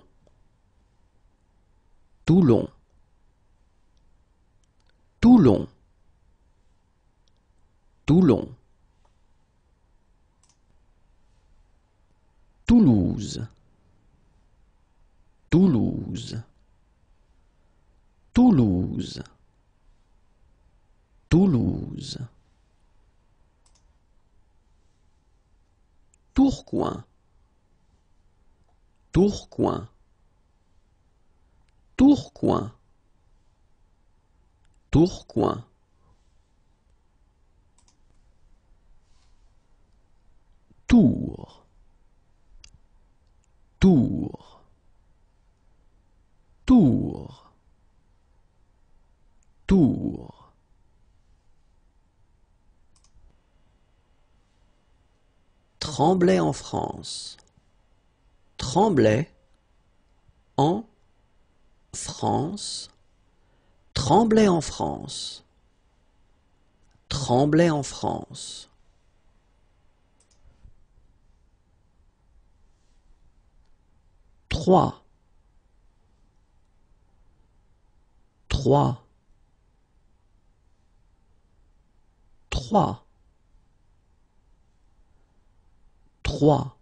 Toulon. Toulon. Toulon. Toulouse. Toulouse. Toulouse. Toulouse. Tourcoing. Tourcoing. Tourcoing. Tourcoing. Tour. Tour. Tour. Tour. Tremblay en France. Tremblay en France. Tremblay en France. Tremblay en France. Trois. Trois. Trois. Trois.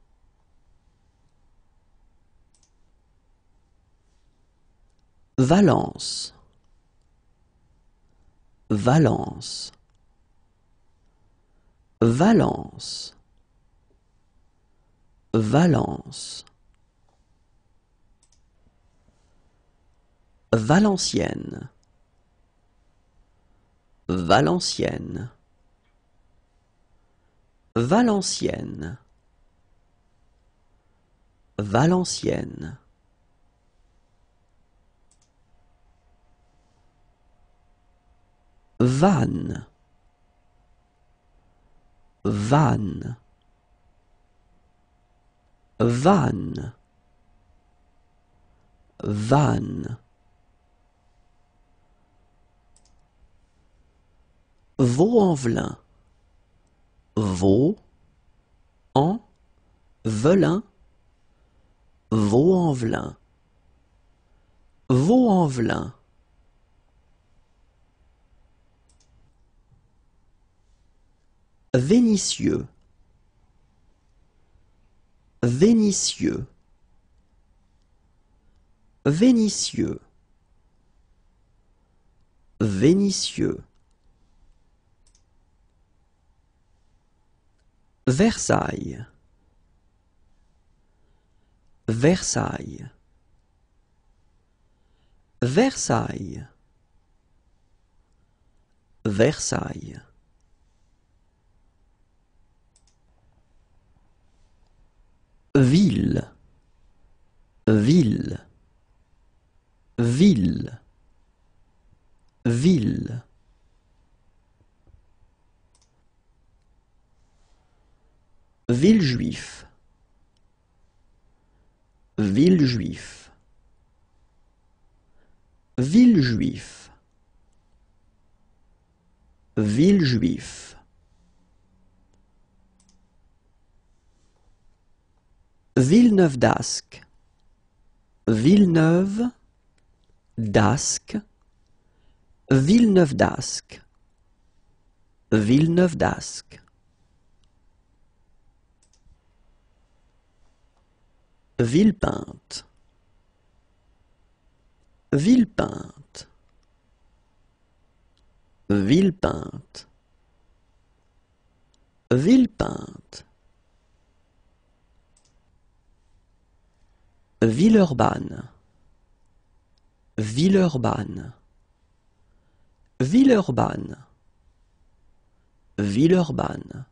Valence. Valence. Valence. Valence. Valenciennes. Valenciennes. Valenciennes. Valenciennes. Vannes. Vannes. Vannes. Vannes. Vaux-en-Velin. Vaux en velin Vaux-en-Velin. Vaux-en-Velin. Vénitieux. Vénitieux. Vénitieux. Vénitieux. Versailles. Versailles. Versailles. Versailles. Ville. Ville. Ville. Ville. Villejuif. Villejuif. Villejuif. Villejuif. Villeneuve d'Ascq. Villeneuve d'Ascq. Villeneuve d'Ascq. Villeneuve d'Ascq. Villepinte. Villepinte. Villepinte. Villepinte. Villeurbanne. Villeurbanne. Villeurbanne. Villeurbanne.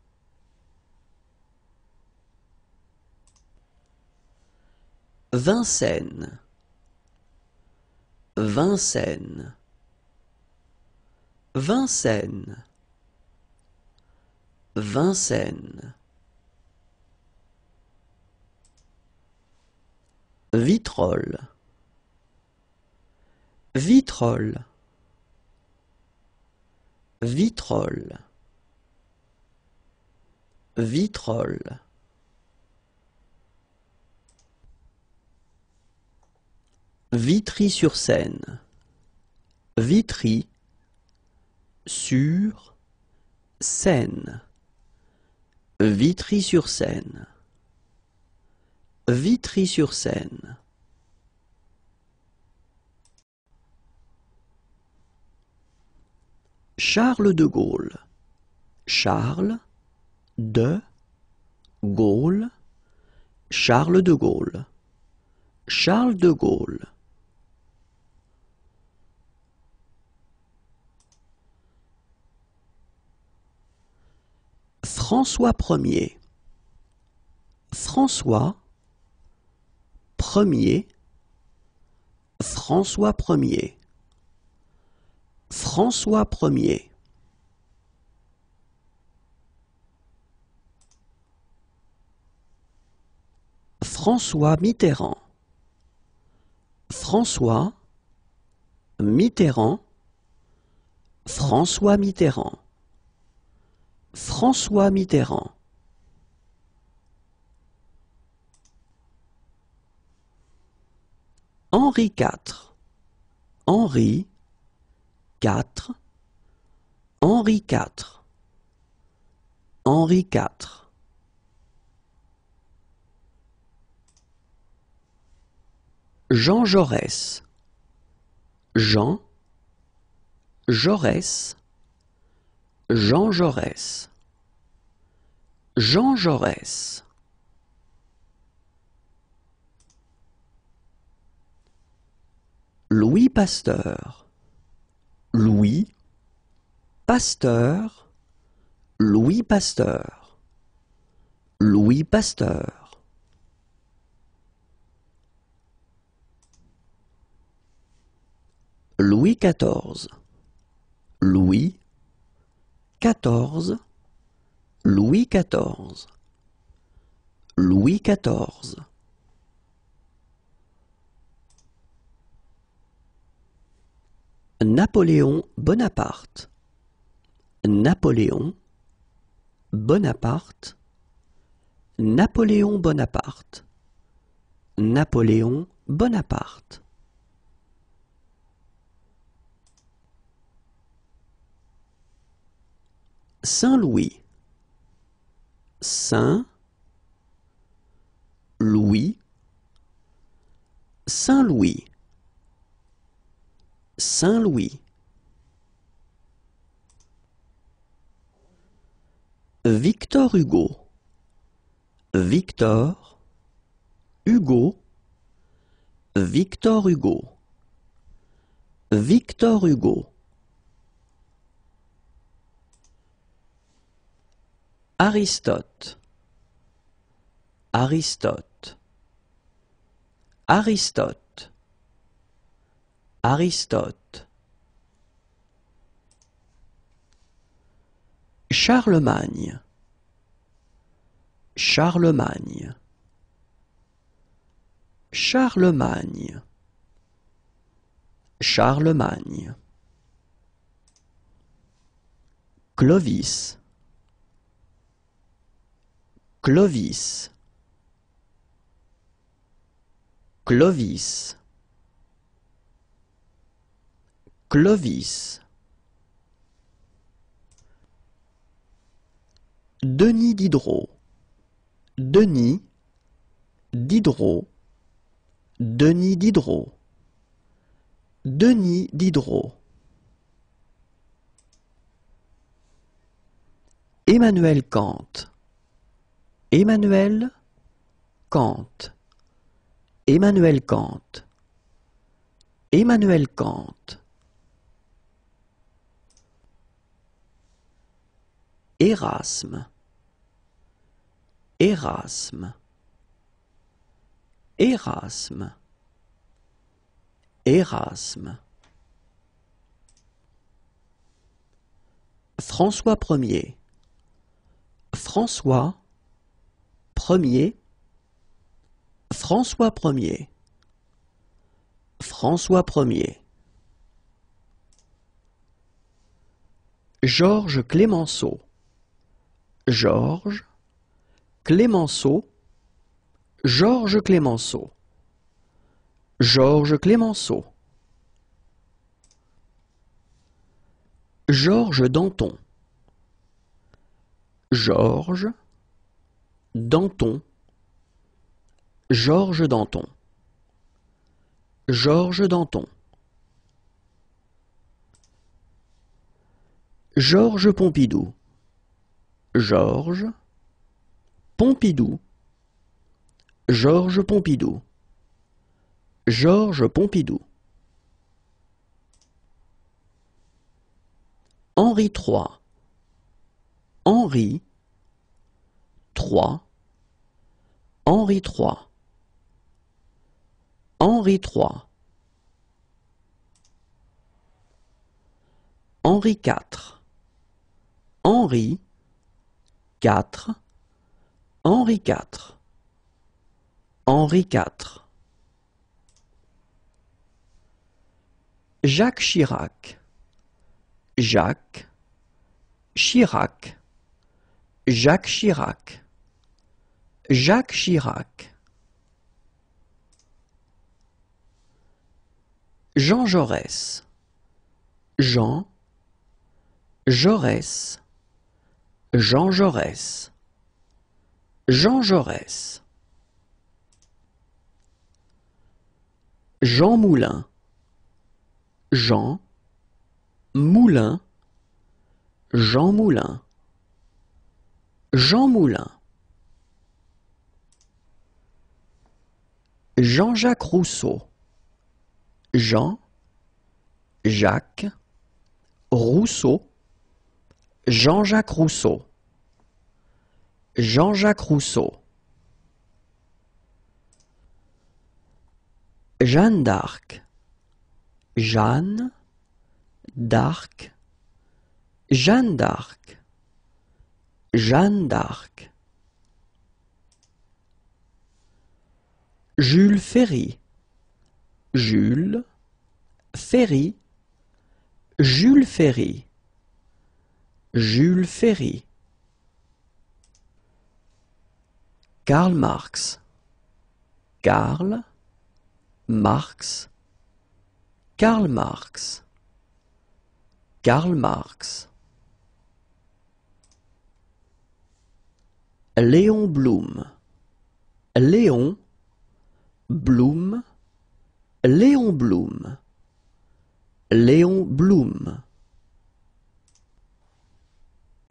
Vincennes. Vincennes. Vincennes. Vincennes. Vitrolles. Vitrolles. Vitrolles. Vitrolles. Vitry-sur-Seine. Vitry sur Seine. Vitry-sur-Seine. Vitry-sur-Seine. Charles de Gaulle. Charles de Gaulle. Charles de Gaulle. Charles de Gaulle. François Ier. François Ier. François Ier. François Ier. François Mitterrand. François Mitterrand. François Mitterrand. François Mitterrand. Henri IV. Henri IV. Henri IV. Henri IV. Jean Jaurès. Jean Jaurès. Jean Jaurès. Jean Jaurès. Louis Pasteur. Louis Pasteur. Louis Pasteur. Louis Pasteur. Louis XIV. Louis quatorze. Louis quatorze. Louis quatorze. Napoléon Bonaparte. Napoléon Bonaparte. Napoléon Bonaparte. Napoléon Bonaparte. Saint-Louis. Saint Louis. Saint-Louis. Saint-Louis. Victor Hugo. Victor Hugo. Victor Hugo. Victor Hugo. Aristote. Aristote. Aristote. Aristote. Charlemagne. Charlemagne. Charlemagne. Charlemagne. Clovis. Clovis. Clovis. Clovis. Denis Diderot. Denis Diderot. Denis Diderot. Denis Diderot. Emmanuel Kant. Emmanuel Kant. Emmanuel Kant. Emmanuel Kant. Erasme. Erasme. Erasme. Erasme. François Ier. François Ier. François Ier. François Ier. Georges Clémenceau. Georges Clémenceau. Georges Clémenceau. Georges Clémenceau. Georges Danton. Georges Danton. Georges Danton. Georges Danton. Georges Pompidou. Georges Pompidou. Georges Pompidou. Georges Pompidou. Henri III. Henri III. Henri III. Henri III. Henri IV. Henri Henri IV. Henri IV. Jacques Chirac. Jacques Chirac. Jacques Chirac. Jacques Chirac. Jean Jaurès. Jean Jaurès. Jean Jaurès. Jean Jaurès. Jean Moulin. Jean Moulin. Jean Moulin. Jean Moulin. Jean-Jacques Rousseau. Jean Jacques Rousseau. Jean-Jacques Rousseau. Jean-Jacques Rousseau. Jeanne d'Arc. Jeanne d'Arc. Jeanne d'Arc. Jeanne d'Arc. Jules Ferry. Jules Ferry. Jules Ferry. Jules Ferry. Karl Marx. Karl Marx. Karl Marx. Karl Marx. Léon Blum. Léon Blum. Léon Blum. Léon Blum.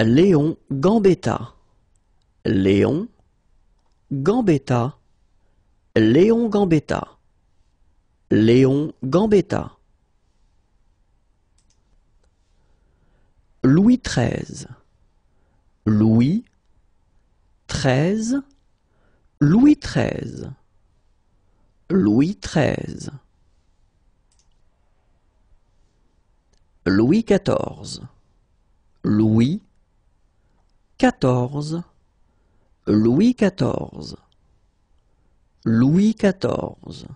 Léon Gambetta. Léon Gambetta. Léon Gambetta. Léon Gambetta. Louis XIII. Louis XIII. Louis XIII. Louis XIII. Louis XIV. Louis XIV. Louis XIV. Louis XIV.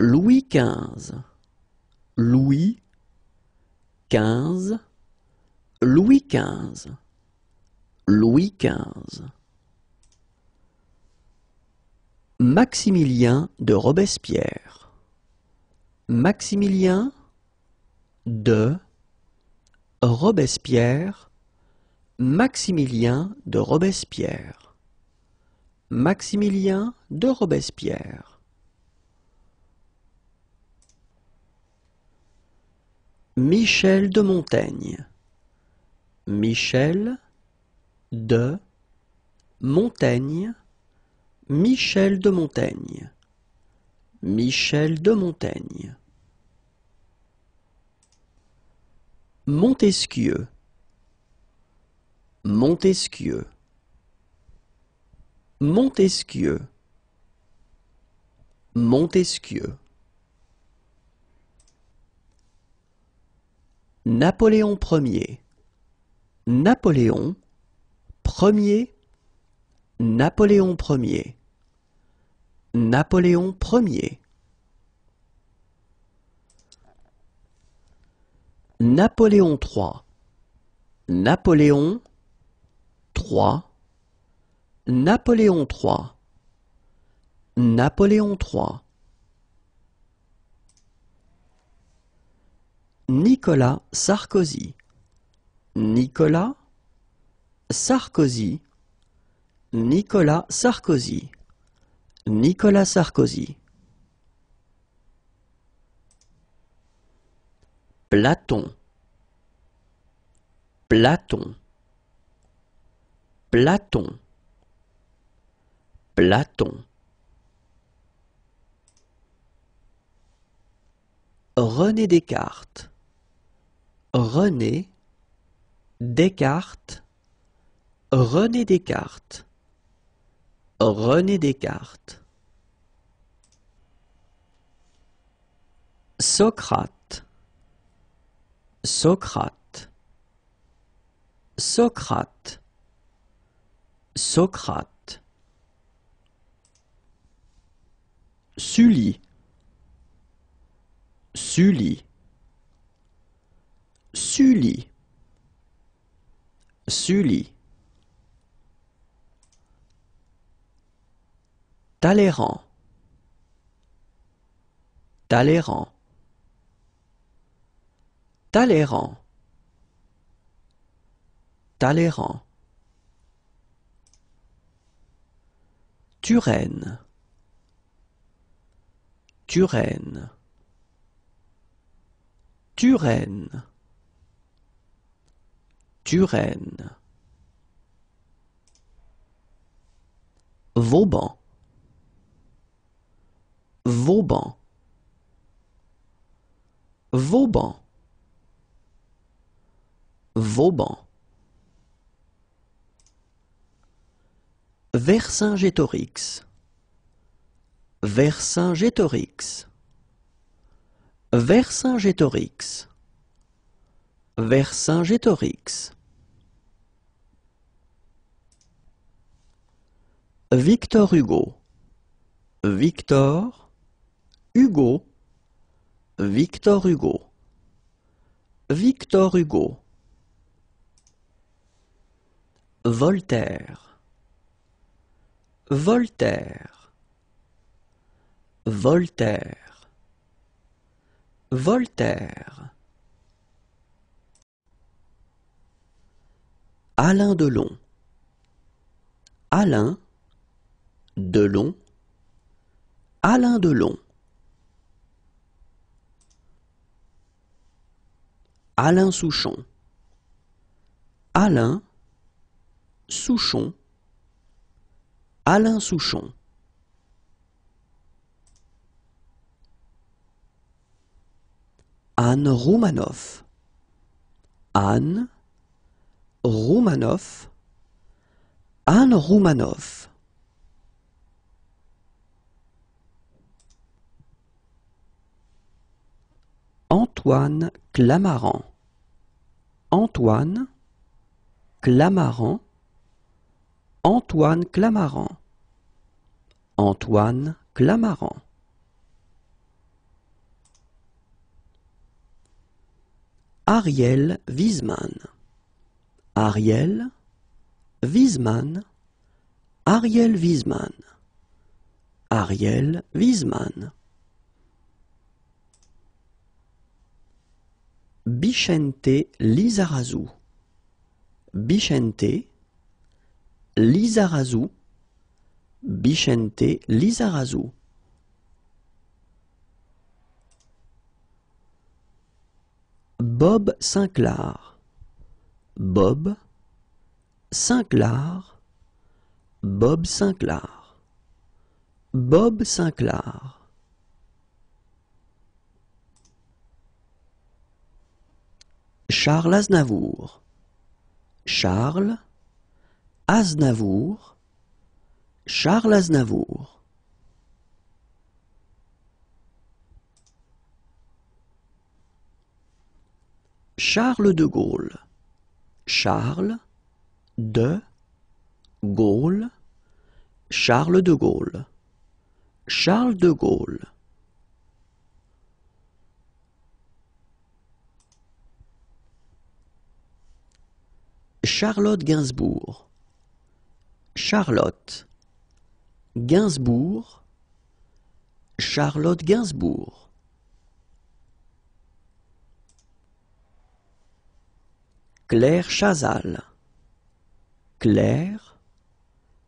Louis XV. Louis XV. Louis XV. Louis XV. Maximilien de Robespierre. Maximilien de Robespierre. Maximilien de Robespierre. Maximilien de Robespierre. Michel de Montaigne. Michel de Montaigne. Michel de Montaigne. Michel de Montaigne. Montesquieu. Montesquieu. Montesquieu. Montesquieu. Napoléon Ier. Napoléon Ier. Napoléon Ier. Napoléon Ier. Napoléon III. Napoléon III. Napoléon III. Napoléon III. Nicolas Sarkozy. Nicolas Sarkozy. Nicolas Sarkozy. Nicolas Sarkozy. Platon. Platon. Platon. Platon. René Descartes. René Descartes. René Descartes. René Descartes. Socrate. Socrate. Socrate. Socrate. Sully. Sully. Sully. Sully. Talleyrand. Talleyrand. Talleyrand. Talleyrand. Turenne. Turenne. Turenne. Turenne. Vauban. Vauban. Vauban. Vauban. Vercingétorix Vercingétorix Vercingétorix Vercingétorix Victor Hugo. Victor Hugo. Victor Hugo. Victor Hugo. Voltaire. Voltaire. Voltaire. Voltaire. Alain Delon. Alain Delon. Alain Delon. Alain Souchon. Alain Souchon. Alain Souchon. Anne Roumanoff. Anne Roumanoff. Anne Roumanoff. Antoine Clamaran. Antoine Clamaran. Antoine Clamaran. Antoine Clamaran. Ariel Wiesmann. Ariel Wiesmann. Ariel Wiesmann. Ariel Wiesmann. Bichente Lizarazu. Bichente Lizarazu. Bichente Lizarazu. Bob Sinclair. Bob Sinclair. Bob Sinclair. Bob Sinclair. Charles Aznavour. Charles Aznavour. Charles Aznavour. Charles de Gaulle. Charles de Gaulle. Charles de Gaulle. Charles de Gaulle. Charlotte Gainsbourg. Charlotte Gainsbourg. Charlotte Gainsbourg. Claire Chazal. Claire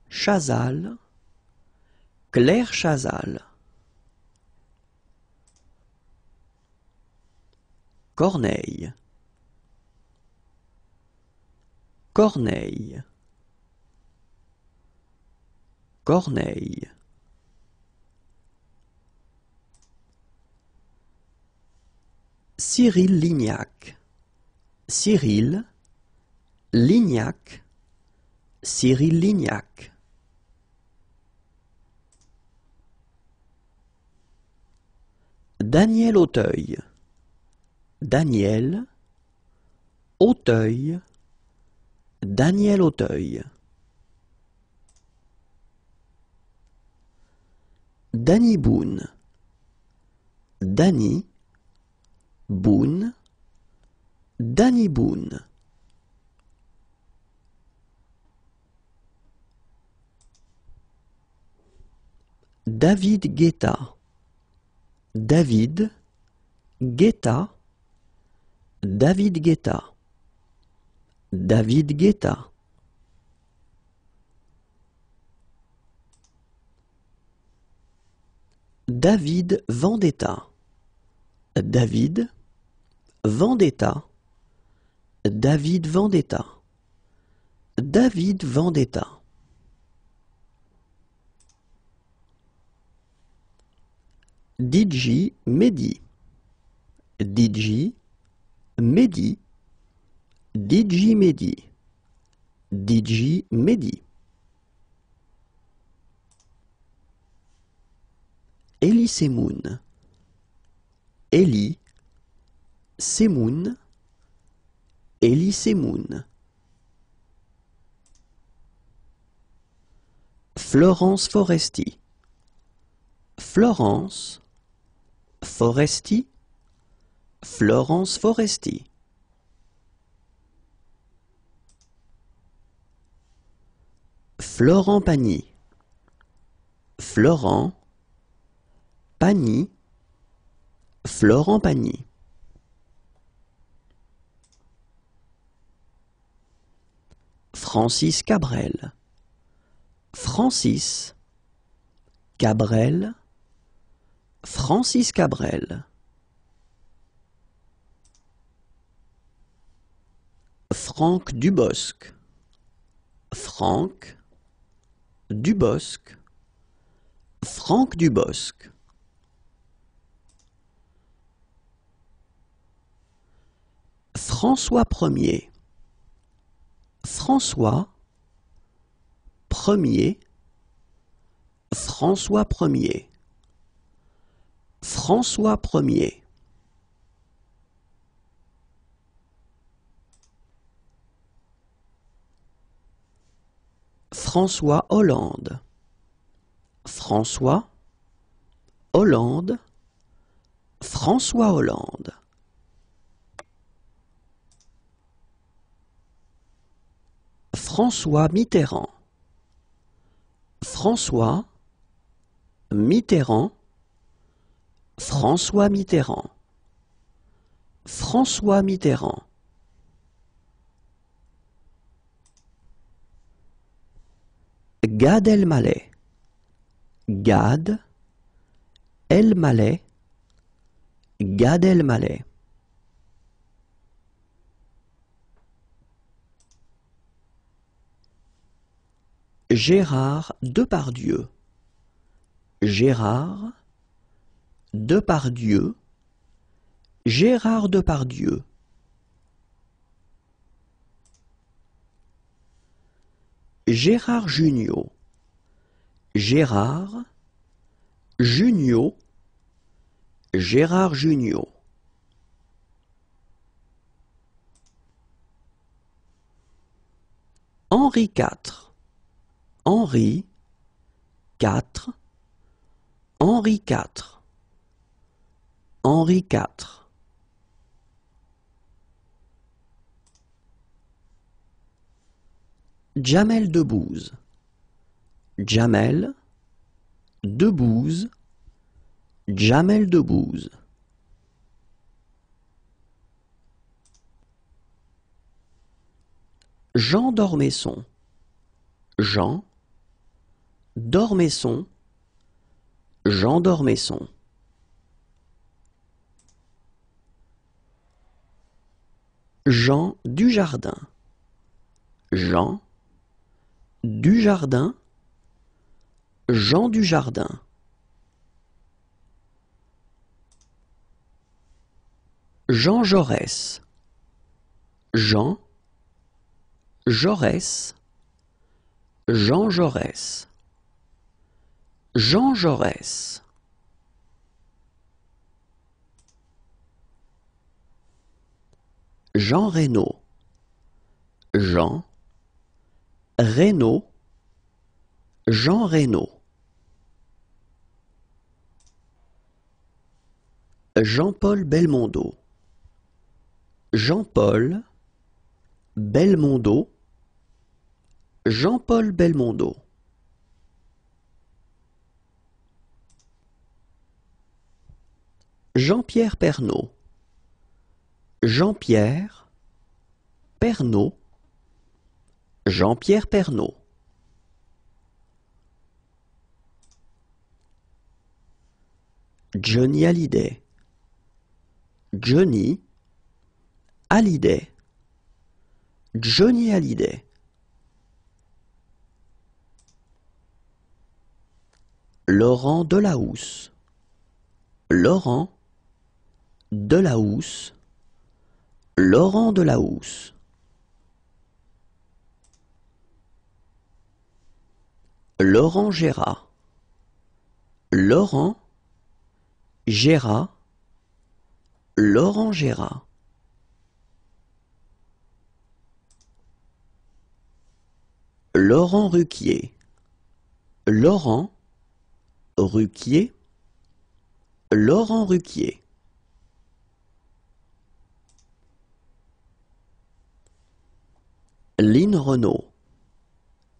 Chazal. Claire Chazal. Corneille. Corneille. Corneille. Cyril Lignac. Cyril Lignac. Cyril Lignac. Daniel Auteuil. Daniel Auteuil. Daniel Auteuil. Danny Boone. Danny Boone. Danny Boone. David Guetta. David Guetta. David Guetta. David Guetta. David Vendetta. David Vendetta. David Vendetta. David Vendetta. DJ Mehdi. DJ Mehdi. DJ Mehdi. DJ Mehdi. Elie Semoun. Elie Semoun. Elie Semoun. Florence Foresti. Florence Foresti. Florence Foresti. Florent Pagny. Florent Pagny. Florent Pagny. Francis Cabrel. Francis Cabrel. Francis Cabrel. Franck Dubosc. Franck Dubosc. Franck Dubosc. François Ier. François Premier. François Ier. François Ier. François Hollande. François Hollande. François Hollande. François Mitterrand. François Mitterrand. François Mitterrand. François Mitterrand. Gad Elmaleh. Gad Elmaleh. Gad Elmaleh. Gérard Depardieu. Gérard Depardieu. Gérard Depardieu. Gérard Junior. Gérard Junior. Gérard Junior. Henri IV. Henri IV. Henri IV. Henri IV. Jamel Debbouze. Jamel Debbouze. Jamel Debbouze. Jean d'Ormesson. Jean Dormesson. Jean Dormesson. Jean Dujardin. Jean Dujardin. Jean Dujardin. Jean Jaurès. Jean Jaurès. Jean Jaurès. Jean Jaurès. Jean Reynaud. Jean Reynaud. Jean Reynaud. Jean-Paul Belmondo. Jean-Paul Belmondo. Jean-Paul Belmondo. Jean-Pierre Pernaud. Jean-Pierre Pernaud. Jean-Pierre Pernaud. Johnny Hallyday. Johnny Hallyday. Johnny Hallyday. Laurent Delahousse. Laurent Delahousse. Laurent Delahousse. Laurent Gérard. Laurent Gérat, Laurent Gérat. Laurent Ruquier, Laurent Ruquier, Laurent Ruquier. Lynn Renault,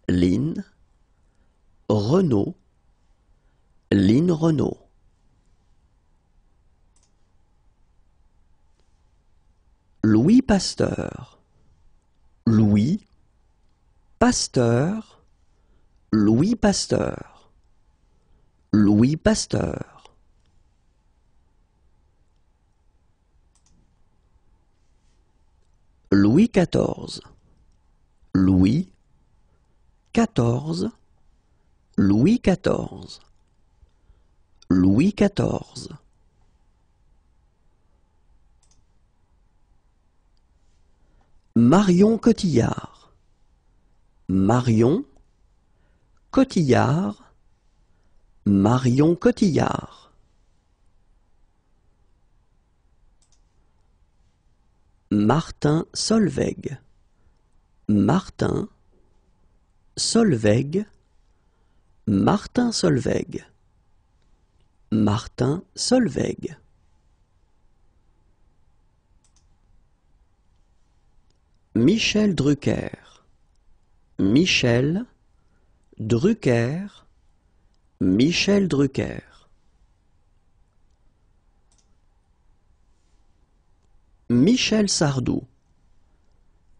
Lynn Renault, Lynn Renault. Louis Pasteur, Louis Pasteur, Louis Pasteur, Louis Pasteur. Louis quatorze, Louis quatorze, Louis quatorze, Louis quatorze. Marion Cotillard, Marion Cotillard, Marion Cotillard. Martin Solveig, Martin Solveig, Martin Solveig, Martin Solveig. Michel Drucker, Michel Drucker, Michel Drucker. Michel Sardou,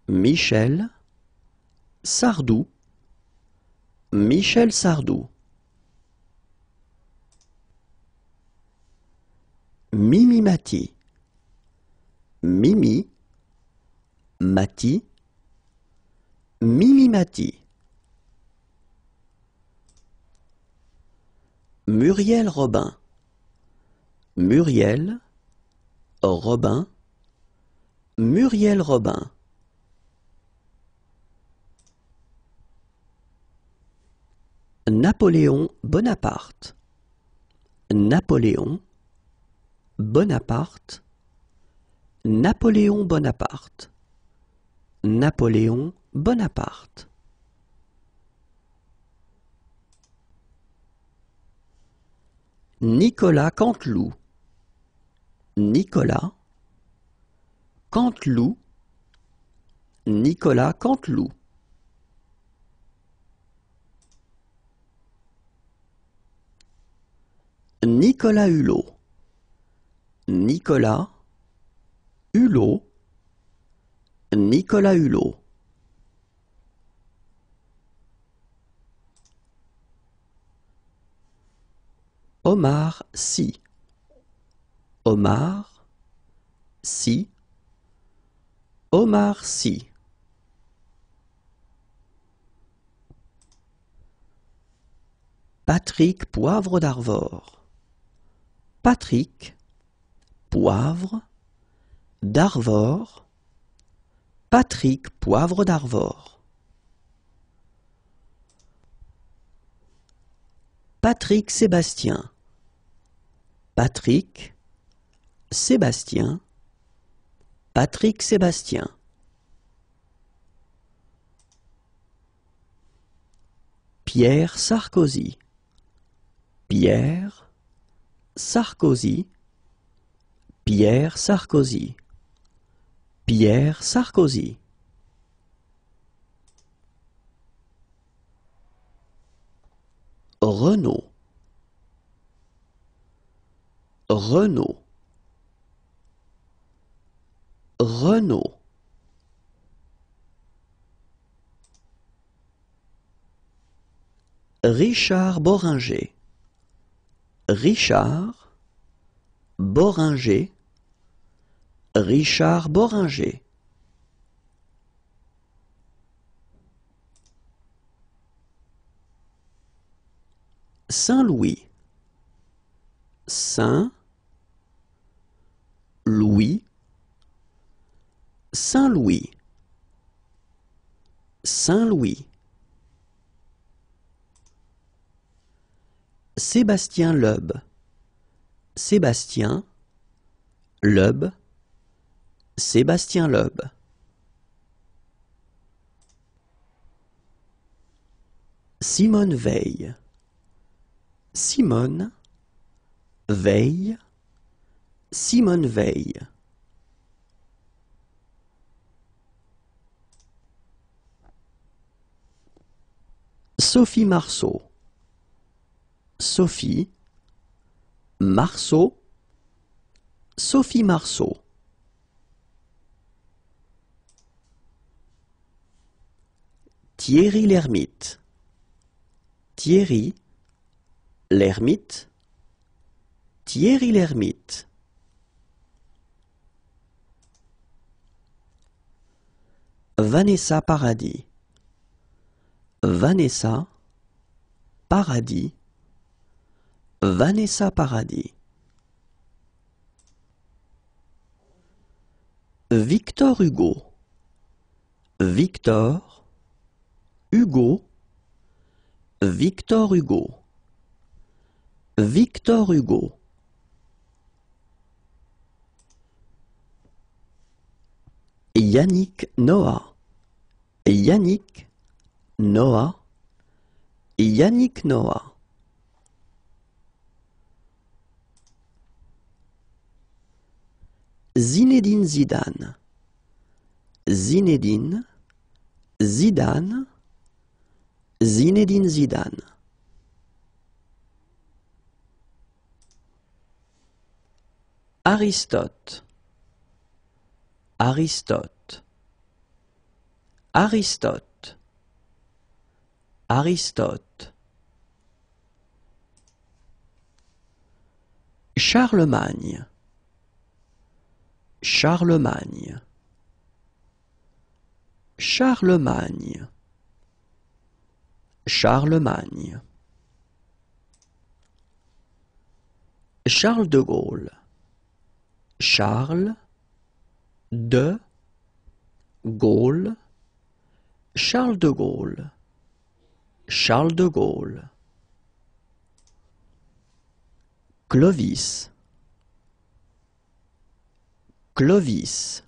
Michel Sardou, Michel Sardou. Mimi Mati, Mimi Mati, Mimi Mati. Muriel Robin, Muriel Robin, Muriel Robin. Napoléon Bonaparte, Napoléon Bonaparte, Napoléon Bonaparte, Napoléon Bonaparte. Nicolas Canteloup, Nicolas Canteloup, Nicolas Canteloup. Nicolas Hulot, Nicolas Hulot, Nicolas Hulot. Omar Sy, Omar Sy, Omar Sy. Patrick Poivre d'Arvor, Patrick Poivre d'Arvor, Patrick Poivre d'Arvor. Patrick Sébastien, Patrick Sébastien, Patrick Sébastien. Pierre Sarkozy, Pierre Sarkozy, Pierre Sarkozy, Pierre Sarkozy. Renault, Renault, Renault. Richard Boringer, Richard Boringer, Richard Boringer. Saint-Louis, Saint Louis, Saint-Louis, Saint-Louis. Sébastien Loeb, Sébastien, Loeb, Sébastien Loeb. Simone Veille, Simone, Veille, Simone Veille. Sophie Marceau, Sophie, Marceau, Sophie Marceau. Thierry l'ermite, Thierry, l'ermite, Thierry l'ermite. Vanessa Paradis, Vanessa Paradis, Vanessa Paradis. Victor Hugo, Victor, Hugo, Victor Hugo, Victor Hugo. Yannick Noah, Yannick Noah, Yannick Noah. Zinedine Zidane, Zinedine, Zidane, Zinedine Zidane. Aristote, Aristote, Aristote, Aristote. Charlemagne, Charlemagne, Charlemagne. Charlemagne. Charles de Gaulle. Charles de Gaulle. Charles de Gaulle. Charles de Gaulle. Clovis. Clovis.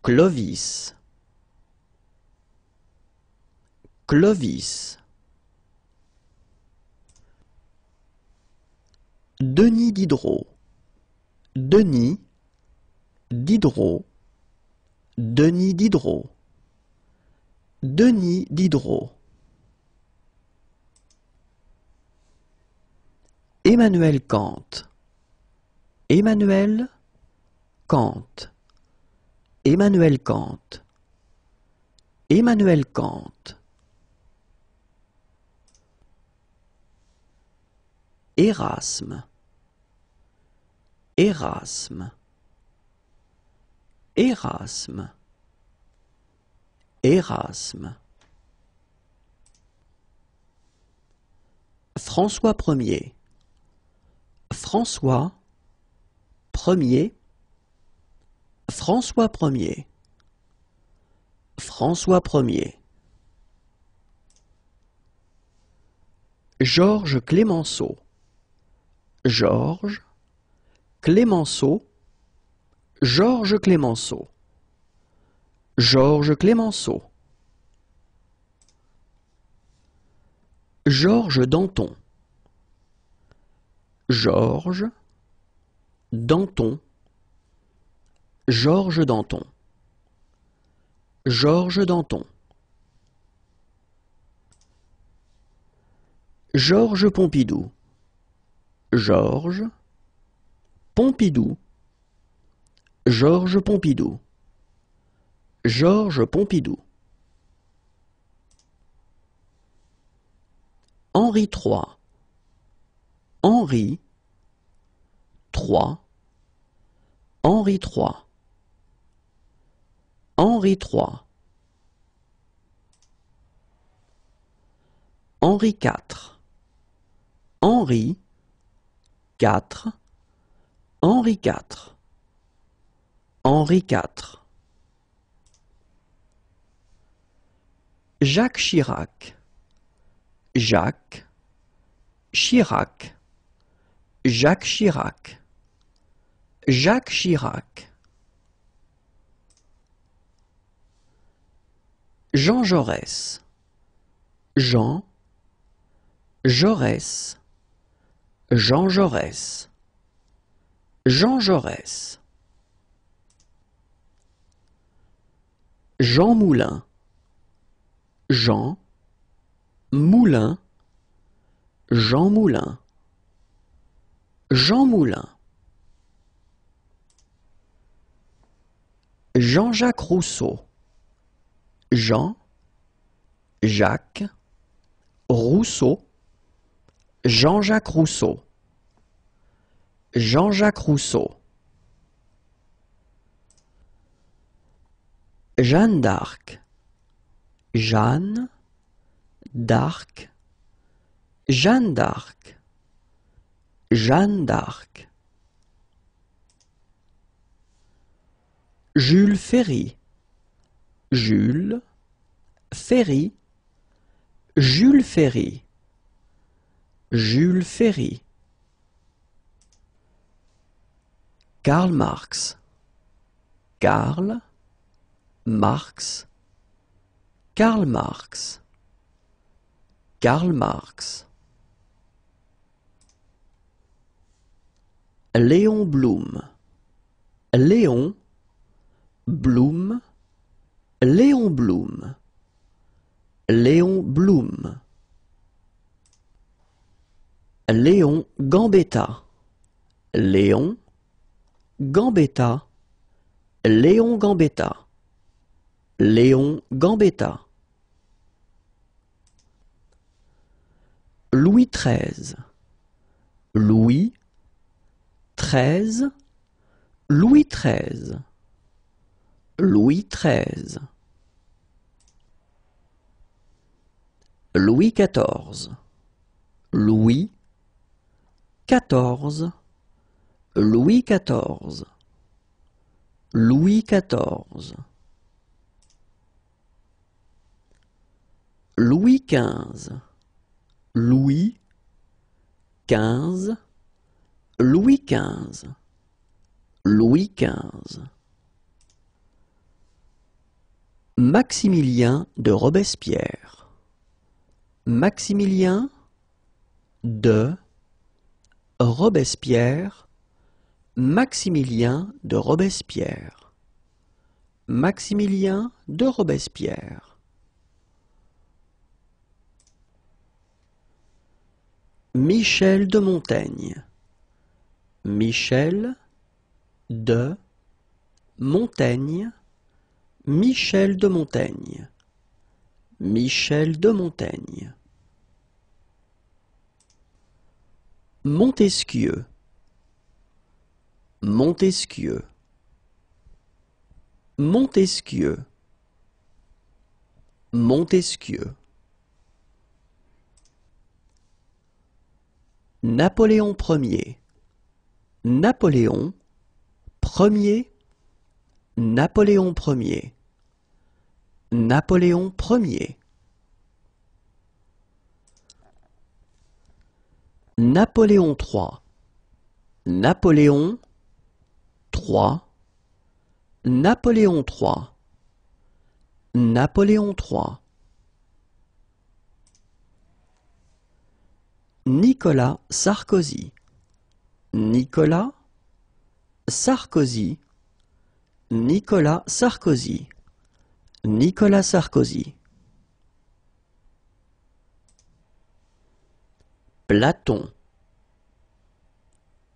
Clovis. Clovis. Denis Diderot. Denis Diderot. Denis Diderot. Denis Diderot. Emmanuel Kant. Emmanuel Kant. Emmanuel Kant. Emmanuel Kant. Erasme. Erasme. Erasme. Erasme. François Ier. François Ier. François Ier. François Ier. Georges Clémenceau. Georges Clémenceau. Georges Clémenceau. Georges Clémenceau. Georges Danton. Georges Danton. Georges Danton. Georges Danton. Georges Pompidou. Georges Pompidou. Georges Pompidou. Georges Pompidou. Henri III. Henri Henri III. Henri III. Henri IV. Henri IV. Henri IV. Henri IV. Jacques Chirac. Jacques. Chirac, Jacques Chirac, Jacques Chirac. Jean Jaurès, Jean, Jaurès, Jean Jaurès, Jean Jaurès. Jean Moulin, Jean, Moulin, Jean Moulin, Jean Moulin. Jean-Jacques Rousseau, Jean, Jacques, Rousseau, Jean-Jacques Rousseau, Jean-Jacques Rousseau. Jeanne d'Arc, Jeanne d'Arc, Jeanne d'Arc, Jeanne d'Arc. Jules Ferry, Jules Ferry, Jules Ferry, Jules Ferry. Karl Marx, Karl Marx, Karl Marx, Karl Marx. Léon Blum, Léon Blum, Léon Blum, Léon Blum. Léon Gambetta, Léon Gambetta, Léon Gambetta, Léon Gambetta. Louis XIII, Louis XIII, Louis XIII, Louis XIII. Louis XIV, Louis XIV, Louis XIV, Louis XIV. Louis XV, Louis XV, Louis XV, Louis XV. Maximilien de Robespierre, Maximilien de Robespierre, Maximilien de Robespierre, Maximilien de Robespierre. Michel de Montaigne, Michel de Montaigne, Michel de Montaigne, Michel de Montaigne. Montesquieu, Montesquieu, Montesquieu, Montesquieu. Napoléon Ier, Napoléon Ier, Napoléon Ier, Napoléon Ier. Napoléon III, Napoléon III, Napoléon III, Napoléon III. Nicolas Sarkozy, Nicolas Sarkozy, Nicolas Sarkozy, Nicolas Sarkozy. Platon,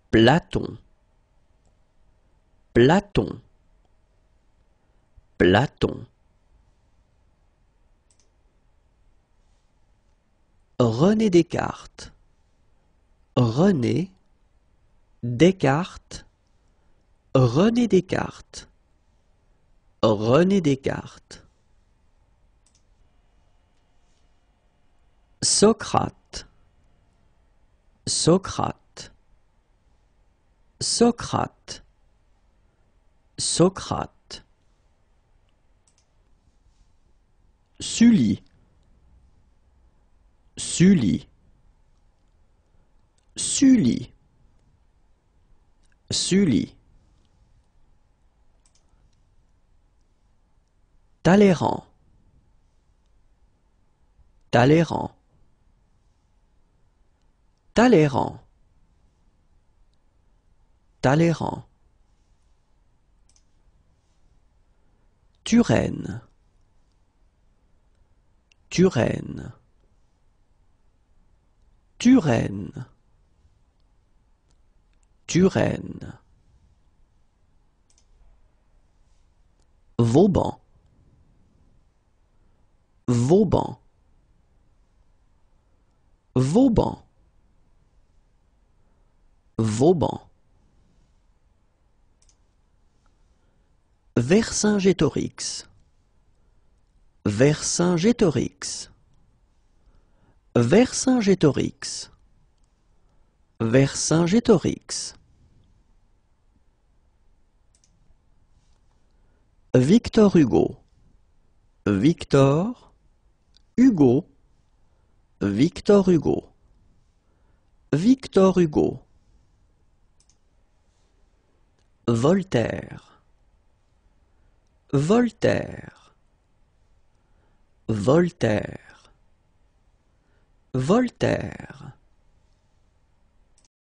Platon, Platon, Platon. René Descartes, René Descartes, René Descartes, René Descartes. Socrate, Socrate, Socrate, Socrate. Sully, Sully, Sully. Sully. Talleyrand. Talleyrand. Talleyrand. Talleyrand. Turenne. Turenne. Turenne. Turenne. Vauban. Vauban. Vauban. Vauban. Vercingétorix. Vercingétorix. Vercingétorix. Vercingétorix. Victor Hugo. Victor Hugo. Victor Hugo. Victor Hugo. Voltaire. Voltaire. Voltaire. Voltaire.